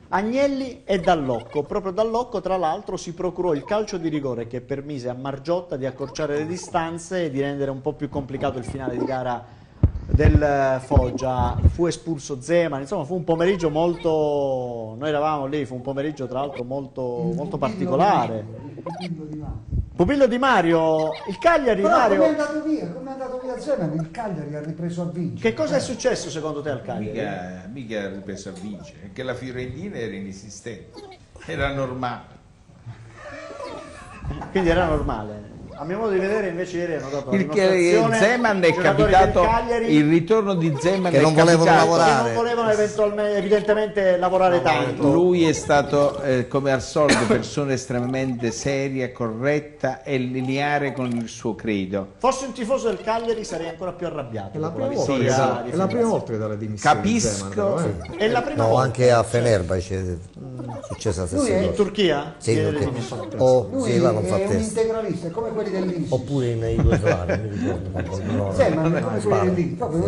Speaker 1: Agnelli e Dallocco. Proprio Dallocco, tra l'altro, si procurò il calcio di rigore che permise a Margiotta di accorciare le distanze e di rendere un po' più complicato il finale di gara del Foggia. Fu espulso Zeman, insomma, fu un pomeriggio molto. Noi eravamo lì, fu un pomeriggio tra l'altro molto, molto particolare. Pupillo di Mario, il Cagliari
Speaker 4: Però come è
Speaker 1: Mario.
Speaker 4: andato via? Come è andato via Zeman? Il Cagliari ha ripreso a vincere.
Speaker 1: Che cosa è successo secondo te al Cagliari?
Speaker 7: Mica, mica ha ripreso a vincere, perché la Fiorentina era inesistente, era normale.
Speaker 1: Quindi era normale. A mio modo di vedere invece ieri hanno dato la
Speaker 7: Il, che- Zeman è capitato,
Speaker 1: Cagliari
Speaker 7: il ritorno di Zeman
Speaker 6: Che non volevano lavorare.
Speaker 1: che non volevano eventualmente, evidentemente lavorare tanto.
Speaker 7: Lui è stato, eh, come al solito, persona estremamente seria, corretta e lineare con il suo credo.
Speaker 1: Fossi un tifoso del Cagliari sarei ancora più arrabbiato.
Speaker 9: È la prima volta dà-
Speaker 1: di
Speaker 9: è la prima volta che dà le dimissioni.
Speaker 7: Capisco.
Speaker 9: Zeman, però, eh.
Speaker 1: È la prima
Speaker 6: No,
Speaker 1: volta.
Speaker 6: anche a Fenerbahce è successa la stessa
Speaker 4: Lui è
Speaker 6: cosa.
Speaker 1: In Turchia?
Speaker 6: Sì, in Turchia. Oh,
Speaker 4: Lui
Speaker 6: sì, là non fa
Speaker 4: è un
Speaker 6: testa.
Speaker 4: integralista, è come quelli dell'Inps.
Speaker 6: Oppure in Jugoslavia, mi ricordo. No,
Speaker 4: Zeman è
Speaker 6: no,
Speaker 4: come quelli proprio.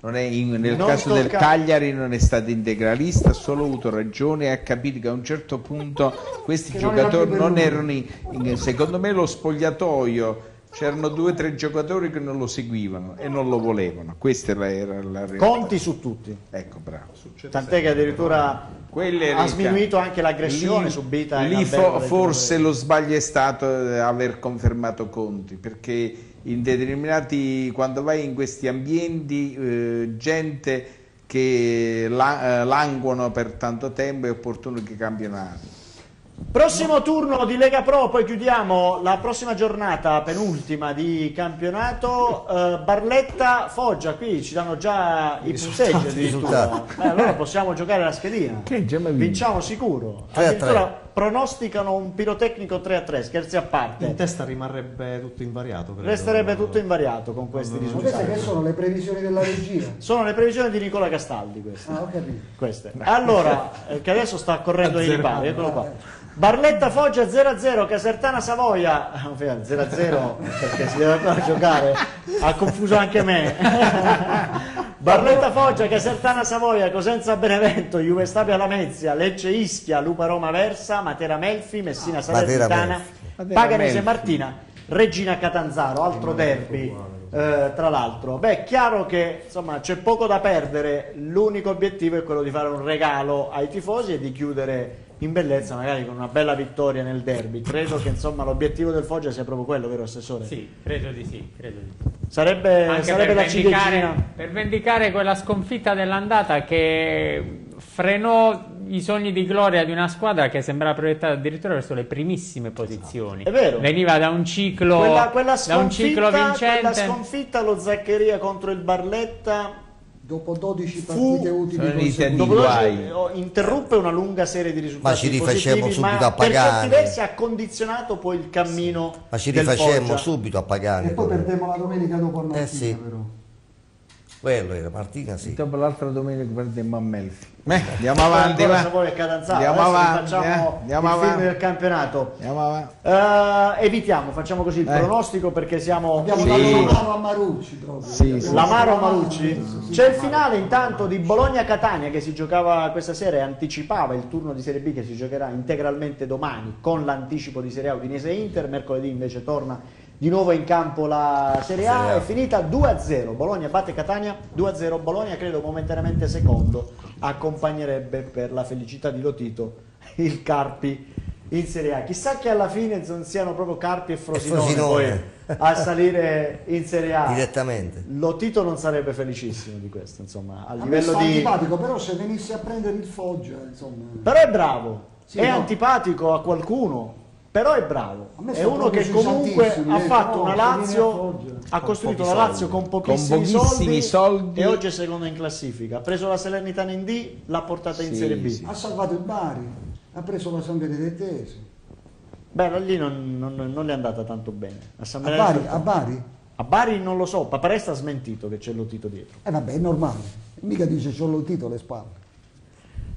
Speaker 7: Non è in- nel
Speaker 1: Non
Speaker 7: caso del Cagliari non è stato integralista, ha solo avuto ragione e ha capito che a un certo punto questi
Speaker 4: Che non
Speaker 7: giocatori non
Speaker 4: lui.
Speaker 7: erano in, in- secondo me lo spogliatoio c'erano due o tre giocatori che non lo seguivano e non lo volevano. Questa era, era la realtà.
Speaker 1: Conti su tutti.
Speaker 7: Ecco, bravo.
Speaker 1: Tant'è che addirittura ha sminuito anche l'aggressione
Speaker 7: Lì-
Speaker 1: subita
Speaker 7: Lì fo- forse lo sbaglio è stato eh, aver confermato Conti, perché in determinati, quando vai in questi ambienti, eh, gente che la- eh, languono per tanto tempo è opportuno che cambiano.
Speaker 1: Prossimo turno di Lega Pro, poi chiudiamo la prossima giornata, penultima di campionato. Eh, Barletta Foggia, qui ci danno già i
Speaker 6: Risultati,
Speaker 1: punteggi addirittura.
Speaker 6: risultati.
Speaker 1: Eh, allora possiamo giocare la schedina. Vinciamo sicuro.
Speaker 6: Tre a
Speaker 1: Addirittura
Speaker 6: tre.
Speaker 1: pronosticano un pirotecnico 3 a 3, scherzi a parte.
Speaker 9: In testa rimarrebbe tutto invariato. credo.
Speaker 1: Resterebbe tutto invariato con questi
Speaker 4: Ma queste
Speaker 1: risultati.
Speaker 4: che sono le previsioni della regia?
Speaker 1: Sono le previsioni di Nicola Castaldi queste.
Speaker 4: Ah, ho capito.
Speaker 1: queste. Allora, eh, che adesso sta correndo ai ripari, eccolo qua. Barletta Foggia 0-0, Casertana Savoia 0-0 perché si deve ancora giocare, ha confuso anche me. Barletta Foggia, Casertana Savoia, Cosenza Benevento, Juve Stabia Lamezia, Lecce Ischia, Lupa Roma Versa, Matera Melfi, Messina
Speaker 6: Matera
Speaker 1: Salernitana, Paganese. Martina, Regina Catanzaro, altro derby. eh, tra l'altro, beh, è chiaro che insomma c'è poco da perdere. L'unico obiettivo è quello di fare un regalo ai tifosi e di chiudere in bellezza, magari con una bella vittoria nel derby. Credo che insomma l'obiettivo del Foggia sia proprio quello, vero Assessore?
Speaker 3: Sì, credo di sì, credo di sì.
Speaker 1: Sarebbe,
Speaker 3: Anche
Speaker 1: sarebbe
Speaker 3: per
Speaker 1: la
Speaker 3: vendicare, per vendicare quella sconfitta dell'andata che frenò i sogni di gloria di una squadra che sembrava proiettata addirittura verso le primissime posizioni.
Speaker 1: È vero.
Speaker 3: Veniva da un ciclo,
Speaker 1: Quella, quella
Speaker 3: da un ciclo vincente.
Speaker 1: quella sconfitta allo Zaccheria contro il Barletta
Speaker 4: Dopo 12 partite utili
Speaker 7: sono iniziati i
Speaker 1: Dopo
Speaker 7: guai.
Speaker 1: dodici, oh, interruppe una lunga serie di risultati
Speaker 6: Ma ci rifacemmo subito a
Speaker 1: per certi ha condizionato poi il cammino
Speaker 6: Ma ci rifacemmo subito a Pagani.
Speaker 4: E poi perdemmo la domenica dopo a Martina,
Speaker 6: Eh sì.
Speaker 4: però.
Speaker 6: Quello era, Martina sì.
Speaker 7: Dopo l'altra domenica perdemmo a Melfi. Beh, andiamo avanti,
Speaker 1: ancora
Speaker 7: va. Andiamo
Speaker 1: Adesso
Speaker 7: avanti,
Speaker 1: facciamo
Speaker 7: eh. Andiamo
Speaker 1: il film
Speaker 7: avanti.
Speaker 1: del campionato
Speaker 7: Andiamo avanti.
Speaker 1: Eh, evitiamo facciamo così il
Speaker 7: Eh.
Speaker 1: pronostico perché siamo
Speaker 4: Abbiamo
Speaker 7: Sì.
Speaker 4: dato a Marucci proprio.
Speaker 7: Sì, sì.
Speaker 1: L'Amaro Marucci c'è il finale intanto di Bologna-Catania che si giocava questa sera e anticipava il turno di Serie B che si giocherà integralmente domani con l'anticipo di Serie A Udinese-Inter mercoledì invece torna di nuovo in campo la Serie A,
Speaker 6: Serie A.
Speaker 1: è finita 2-0 Bologna batte Catania 2-0 Bologna credo momentaneamente secondo accompagnerebbe per la felicità di Lotito il Carpi in Serie A chissà che alla fine non siano proprio Carpi e Frosinone,
Speaker 6: Frosinone.
Speaker 1: poi a salire in Serie A
Speaker 6: Direttamente.
Speaker 1: Lotito non sarebbe felicissimo di questo, insomma, a
Speaker 4: A
Speaker 1: livello di...
Speaker 4: antipatico, però se venisse a prendere il Foggia, insomma...
Speaker 1: Però è bravo,
Speaker 4: Sì,
Speaker 1: è
Speaker 4: no.
Speaker 1: antipatico a qualcuno, però è bravo. È uno che comunque ha
Speaker 4: eh,
Speaker 1: fatto una Lazio, ha
Speaker 6: Con
Speaker 1: costruito la Lazio
Speaker 6: soldi.
Speaker 1: con pochissimi,
Speaker 7: pochissimi soldi.
Speaker 1: e oggi è secondo in classifica. Ha preso la Salernitana in D, l'ha portata in
Speaker 7: Sì,
Speaker 1: Serie B.
Speaker 7: sì.
Speaker 4: Ha salvato il Bari, ha preso la San Benedettese.
Speaker 1: Beh, lì non, non- non le è andata tanto bene. A, San
Speaker 4: A Bari, a Bari?
Speaker 1: a Bari non lo so, Paparesta ha smentito che c'è Lotito dietro.
Speaker 4: Eh vabbè, è normale. Mica dice c'ho lo titolo alle spalle.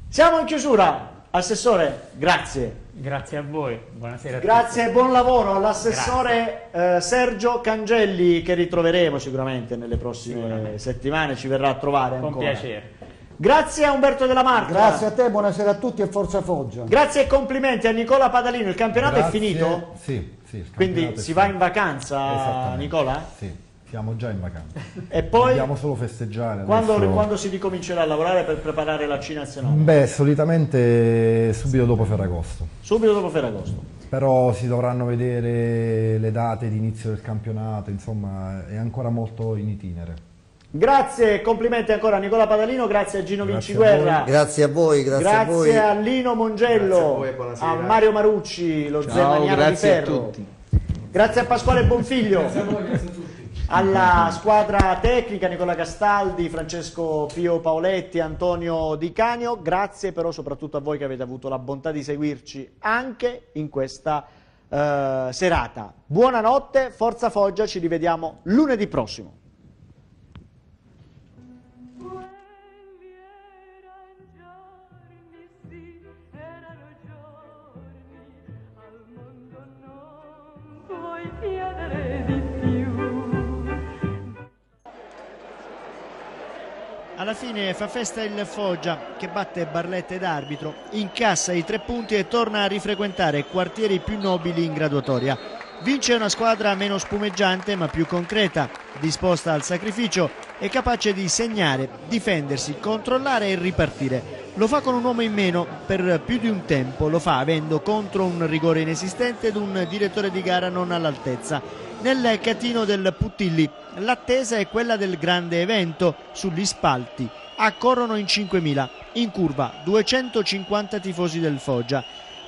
Speaker 1: Siamo in chiusura. Assessore, grazie.
Speaker 3: Grazie a voi, buonasera a
Speaker 1: Grazie e buon lavoro all'assessore eh, Sergio Cangelli che ritroveremo sicuramente nelle prossime settimane, ci verrà a trovare.
Speaker 3: Con
Speaker 1: ancora.
Speaker 3: piacere.
Speaker 1: Grazie a Umberto Della Marca.
Speaker 4: Grazie a te, buonasera a tutti e forza Foggia.
Speaker 1: Grazie e complimenti a Nicola Padalino. Il campionato
Speaker 5: Grazie.
Speaker 1: è finito?
Speaker 5: Sì, sì. il
Speaker 1: Quindi si va in vacanza. Nicola?
Speaker 5: Sì, siamo già in vacanza.
Speaker 1: E poi
Speaker 5: Dobbiamo solo festeggiare.
Speaker 1: quando,
Speaker 5: adesso.
Speaker 1: quando si ricomincerà a lavorare per preparare la C nazionale?
Speaker 5: Beh, solitamente subito dopo Ferragosto.
Speaker 1: Subito dopo Ferragosto.
Speaker 5: Però si dovranno vedere le date di inizio del campionato, insomma è ancora molto in itinere.
Speaker 1: Grazie e complimenti ancora a Nicola Padalino, grazie a Gino
Speaker 5: Grazie
Speaker 1: Vinciguerra.
Speaker 6: Grazie a voi, grazie, a voi.
Speaker 1: a Lino Mongello,
Speaker 9: Grazie a voi,
Speaker 1: a Mario Marucci, lo
Speaker 7: Ciao,
Speaker 1: Zemaniano di
Speaker 7: grazie a
Speaker 1: Ferro.
Speaker 7: tutti.
Speaker 1: Grazie a Pasquale Bonfiglio. Alla squadra tecnica Nicola Castaldi, Francesco Pio Paoletti, Antonio Di Canio, grazie però soprattutto a voi che avete avuto la bontà di seguirci anche in questa eh, serata. Buonanotte, Forza Foggia, ci rivediamo lunedì prossimo. Alla fine fa festa il Foggia che batte Barletta ed arbitro, incassa i tre punti e torna a rifrequentare quartieri più nobili in graduatoria. Vince una squadra meno spumeggiante ma più concreta, disposta al sacrificio e capace di segnare, difendersi, controllare e ripartire. Lo fa con un uomo in meno per più di un tempo, lo fa avendo contro un rigore inesistente ed un direttore di gara non all'altezza. Nel catino del Puttilli l'attesa è quella del grande evento sugli spalti. Accorrono in 5.000, in curva 250 tifosi del Foggia.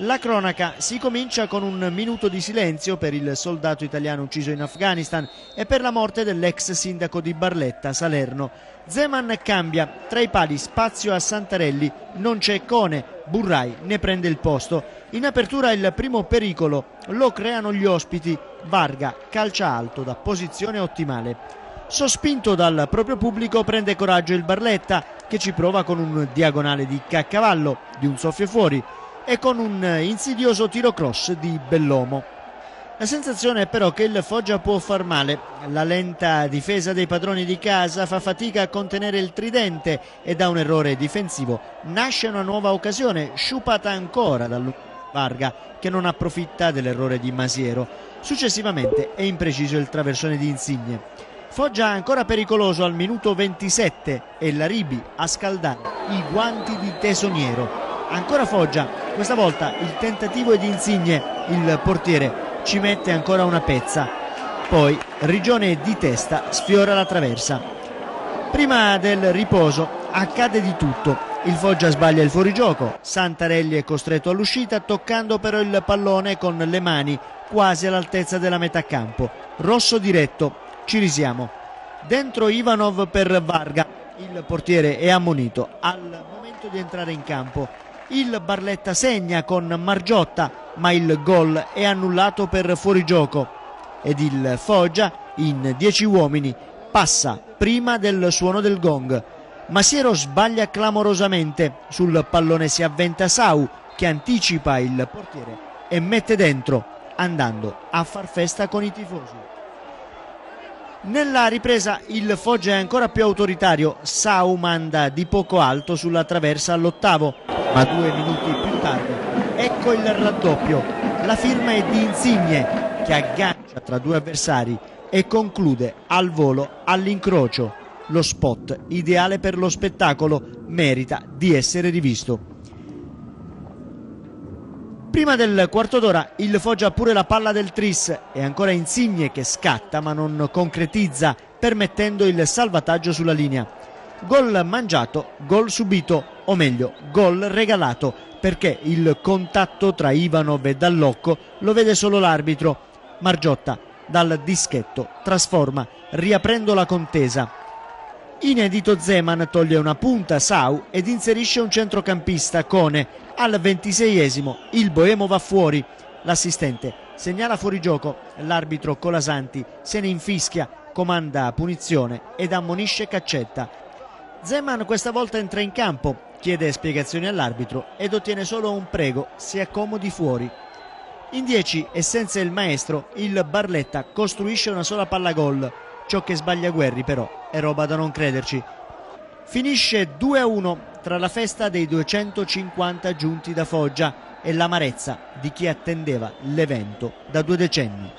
Speaker 1: La cronaca si comincia con un minuto di silenzio per il soldato italiano ucciso in Afghanistan e per la morte dell'ex sindaco di Barletta, Salerno. Zeman cambia, tra i pali spazio a Santarelli, non c'è Cone, Burrai ne prende il posto. In apertura il primo pericolo, lo creano gli ospiti, Varga calcia alto da posizione ottimale. Sospinto dal proprio pubblico prende coraggio il Barletta che ci prova con un diagonale di Caccavallo, di un soffio fuori e con un insidioso tiro cross di Bellomo. La sensazione è però che il Foggia può far male. La lenta difesa dei padroni di casa fa fatica a contenere il tridente e da un errore difensivo nasce una nuova occasione, sciupata ancora dal Varga che non approfitta dell'errore di Masiero. Successivamente è impreciso il traversone di Insigne. Foggia ancora pericoloso al minuto 27 e la Ribi a scaldare i guanti di tesoniero. Ancora Foggia, questa volta il tentativo di Insigne, il portiere ci mette ancora una pezza. Poi Rigione di testa sfiora la traversa. Prima del riposo accade di tutto. Il Foggia sbaglia il fuorigioco, Santarelli è costretto all'uscita toccando però il pallone con le mani quasi all'altezza della metà campo. Rosso diretto, ci risiamo. Dentro Ivanov per Varga, il portiere è ammonito al momento di entrare in campo. Il Barletta segna con Margiotta, ma il gol è annullato per fuorigioco ed il Foggia in 10 uomini passa prima del suono del gong. Masiero sbaglia clamorosamente, sul pallone si avventa Sau che anticipa il portiere e mette dentro, andando a far festa con i tifosi. Nella ripresa il Foggia è ancora più autoritario, Sau manda di poco alto sulla traversa all'ottavo, ma due minuti più tardi ecco il raddoppio, la firma è di Insigne che aggancia tra due avversari e conclude al volo all'incrocio. Lo spot ideale per lo spettacolo merita di essere rivisto. Prima del quarto d'ora il Foggia ha pure la palla del Tris e ancora Insigne che scatta ma non concretizza permettendo il salvataggio sulla linea. Gol mangiato, gol subito o meglio gol regalato perché il contatto tra Ivanov e Dallocco lo vede solo l'arbitro. Margiotta dal dischetto trasforma riaprendo la contesa. Inedito Zeman toglie una punta Sau ed inserisce un centrocampista Cone. Al ventiseiesimo il Boemo va fuori. L'assistente segnala fuori gioco. L'arbitro Colasanti se ne infischia, comanda punizione ed ammonisce Caccetta. Zeman questa volta entra in campo, chiede spiegazioni all'arbitro ed ottiene solo un prego, si accomodi fuori. In 10 e senza il maestro, il Barletta costruisce una sola palla gol. Ciò che sbaglia Guerri però è roba da non crederci. Finisce 2-1 tra la festa dei 250 giunti da Foggia e l'amarezza di chi attendeva l'evento da due decenni.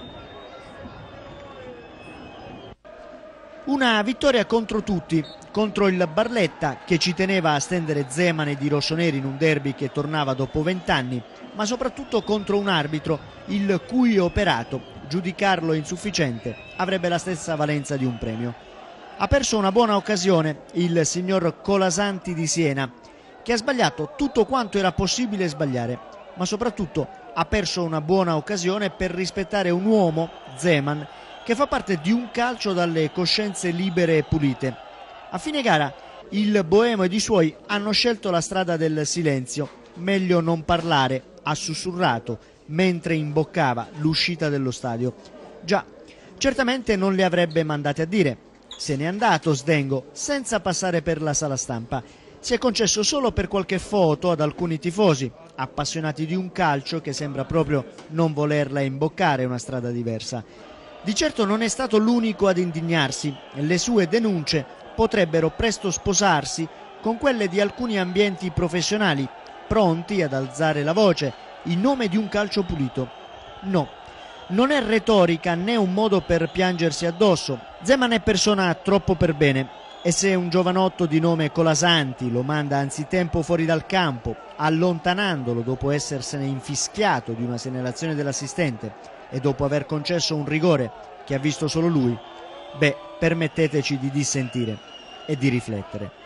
Speaker 1: Una vittoria contro tutti, contro il Barletta che ci teneva a stendere Zemane di rossoneri in un derby che tornava dopo vent'anni, ma soprattutto contro un arbitro il cui operato, giudicarlo insufficiente, avrebbe la stessa valenza di un premio. Ha perso una buona occasione il signor Colasanti di Siena, che ha sbagliato tutto quanto era possibile sbagliare, ma soprattutto ha perso una buona occasione per rispettare un uomo, Zeman, che fa parte di un calcio dalle coscienze libere e pulite. A fine gara il Boemo ed i suoi hanno scelto la strada del silenzio, meglio non parlare, ha sussurrato mentre imboccava l'uscita dello stadio. Già, certamente non le avrebbe mandate a dire. Se n'è andato Sdengo senza passare per la sala stampa. Si è concesso solo per qualche foto ad alcuni tifosi, appassionati di un calcio che sembra proprio non volerla imboccare una strada diversa. Di certo non è stato l'unico ad indignarsi. Le sue denunce potrebbero presto sposarsi con quelle di alcuni ambienti professionali, pronti ad alzare la voce in nome di un calcio pulito. No, non è retorica né un modo per piangersi addosso. Zeman è persona troppo per bene e se un giovanotto di nome Colasanti lo manda anzitempo fuori dal campo, allontanandolo dopo essersene infischiato di una segnalazione dell'assistente e dopo aver concesso un rigore che ha visto solo lui, beh, permetteteci di dissentire e di riflettere.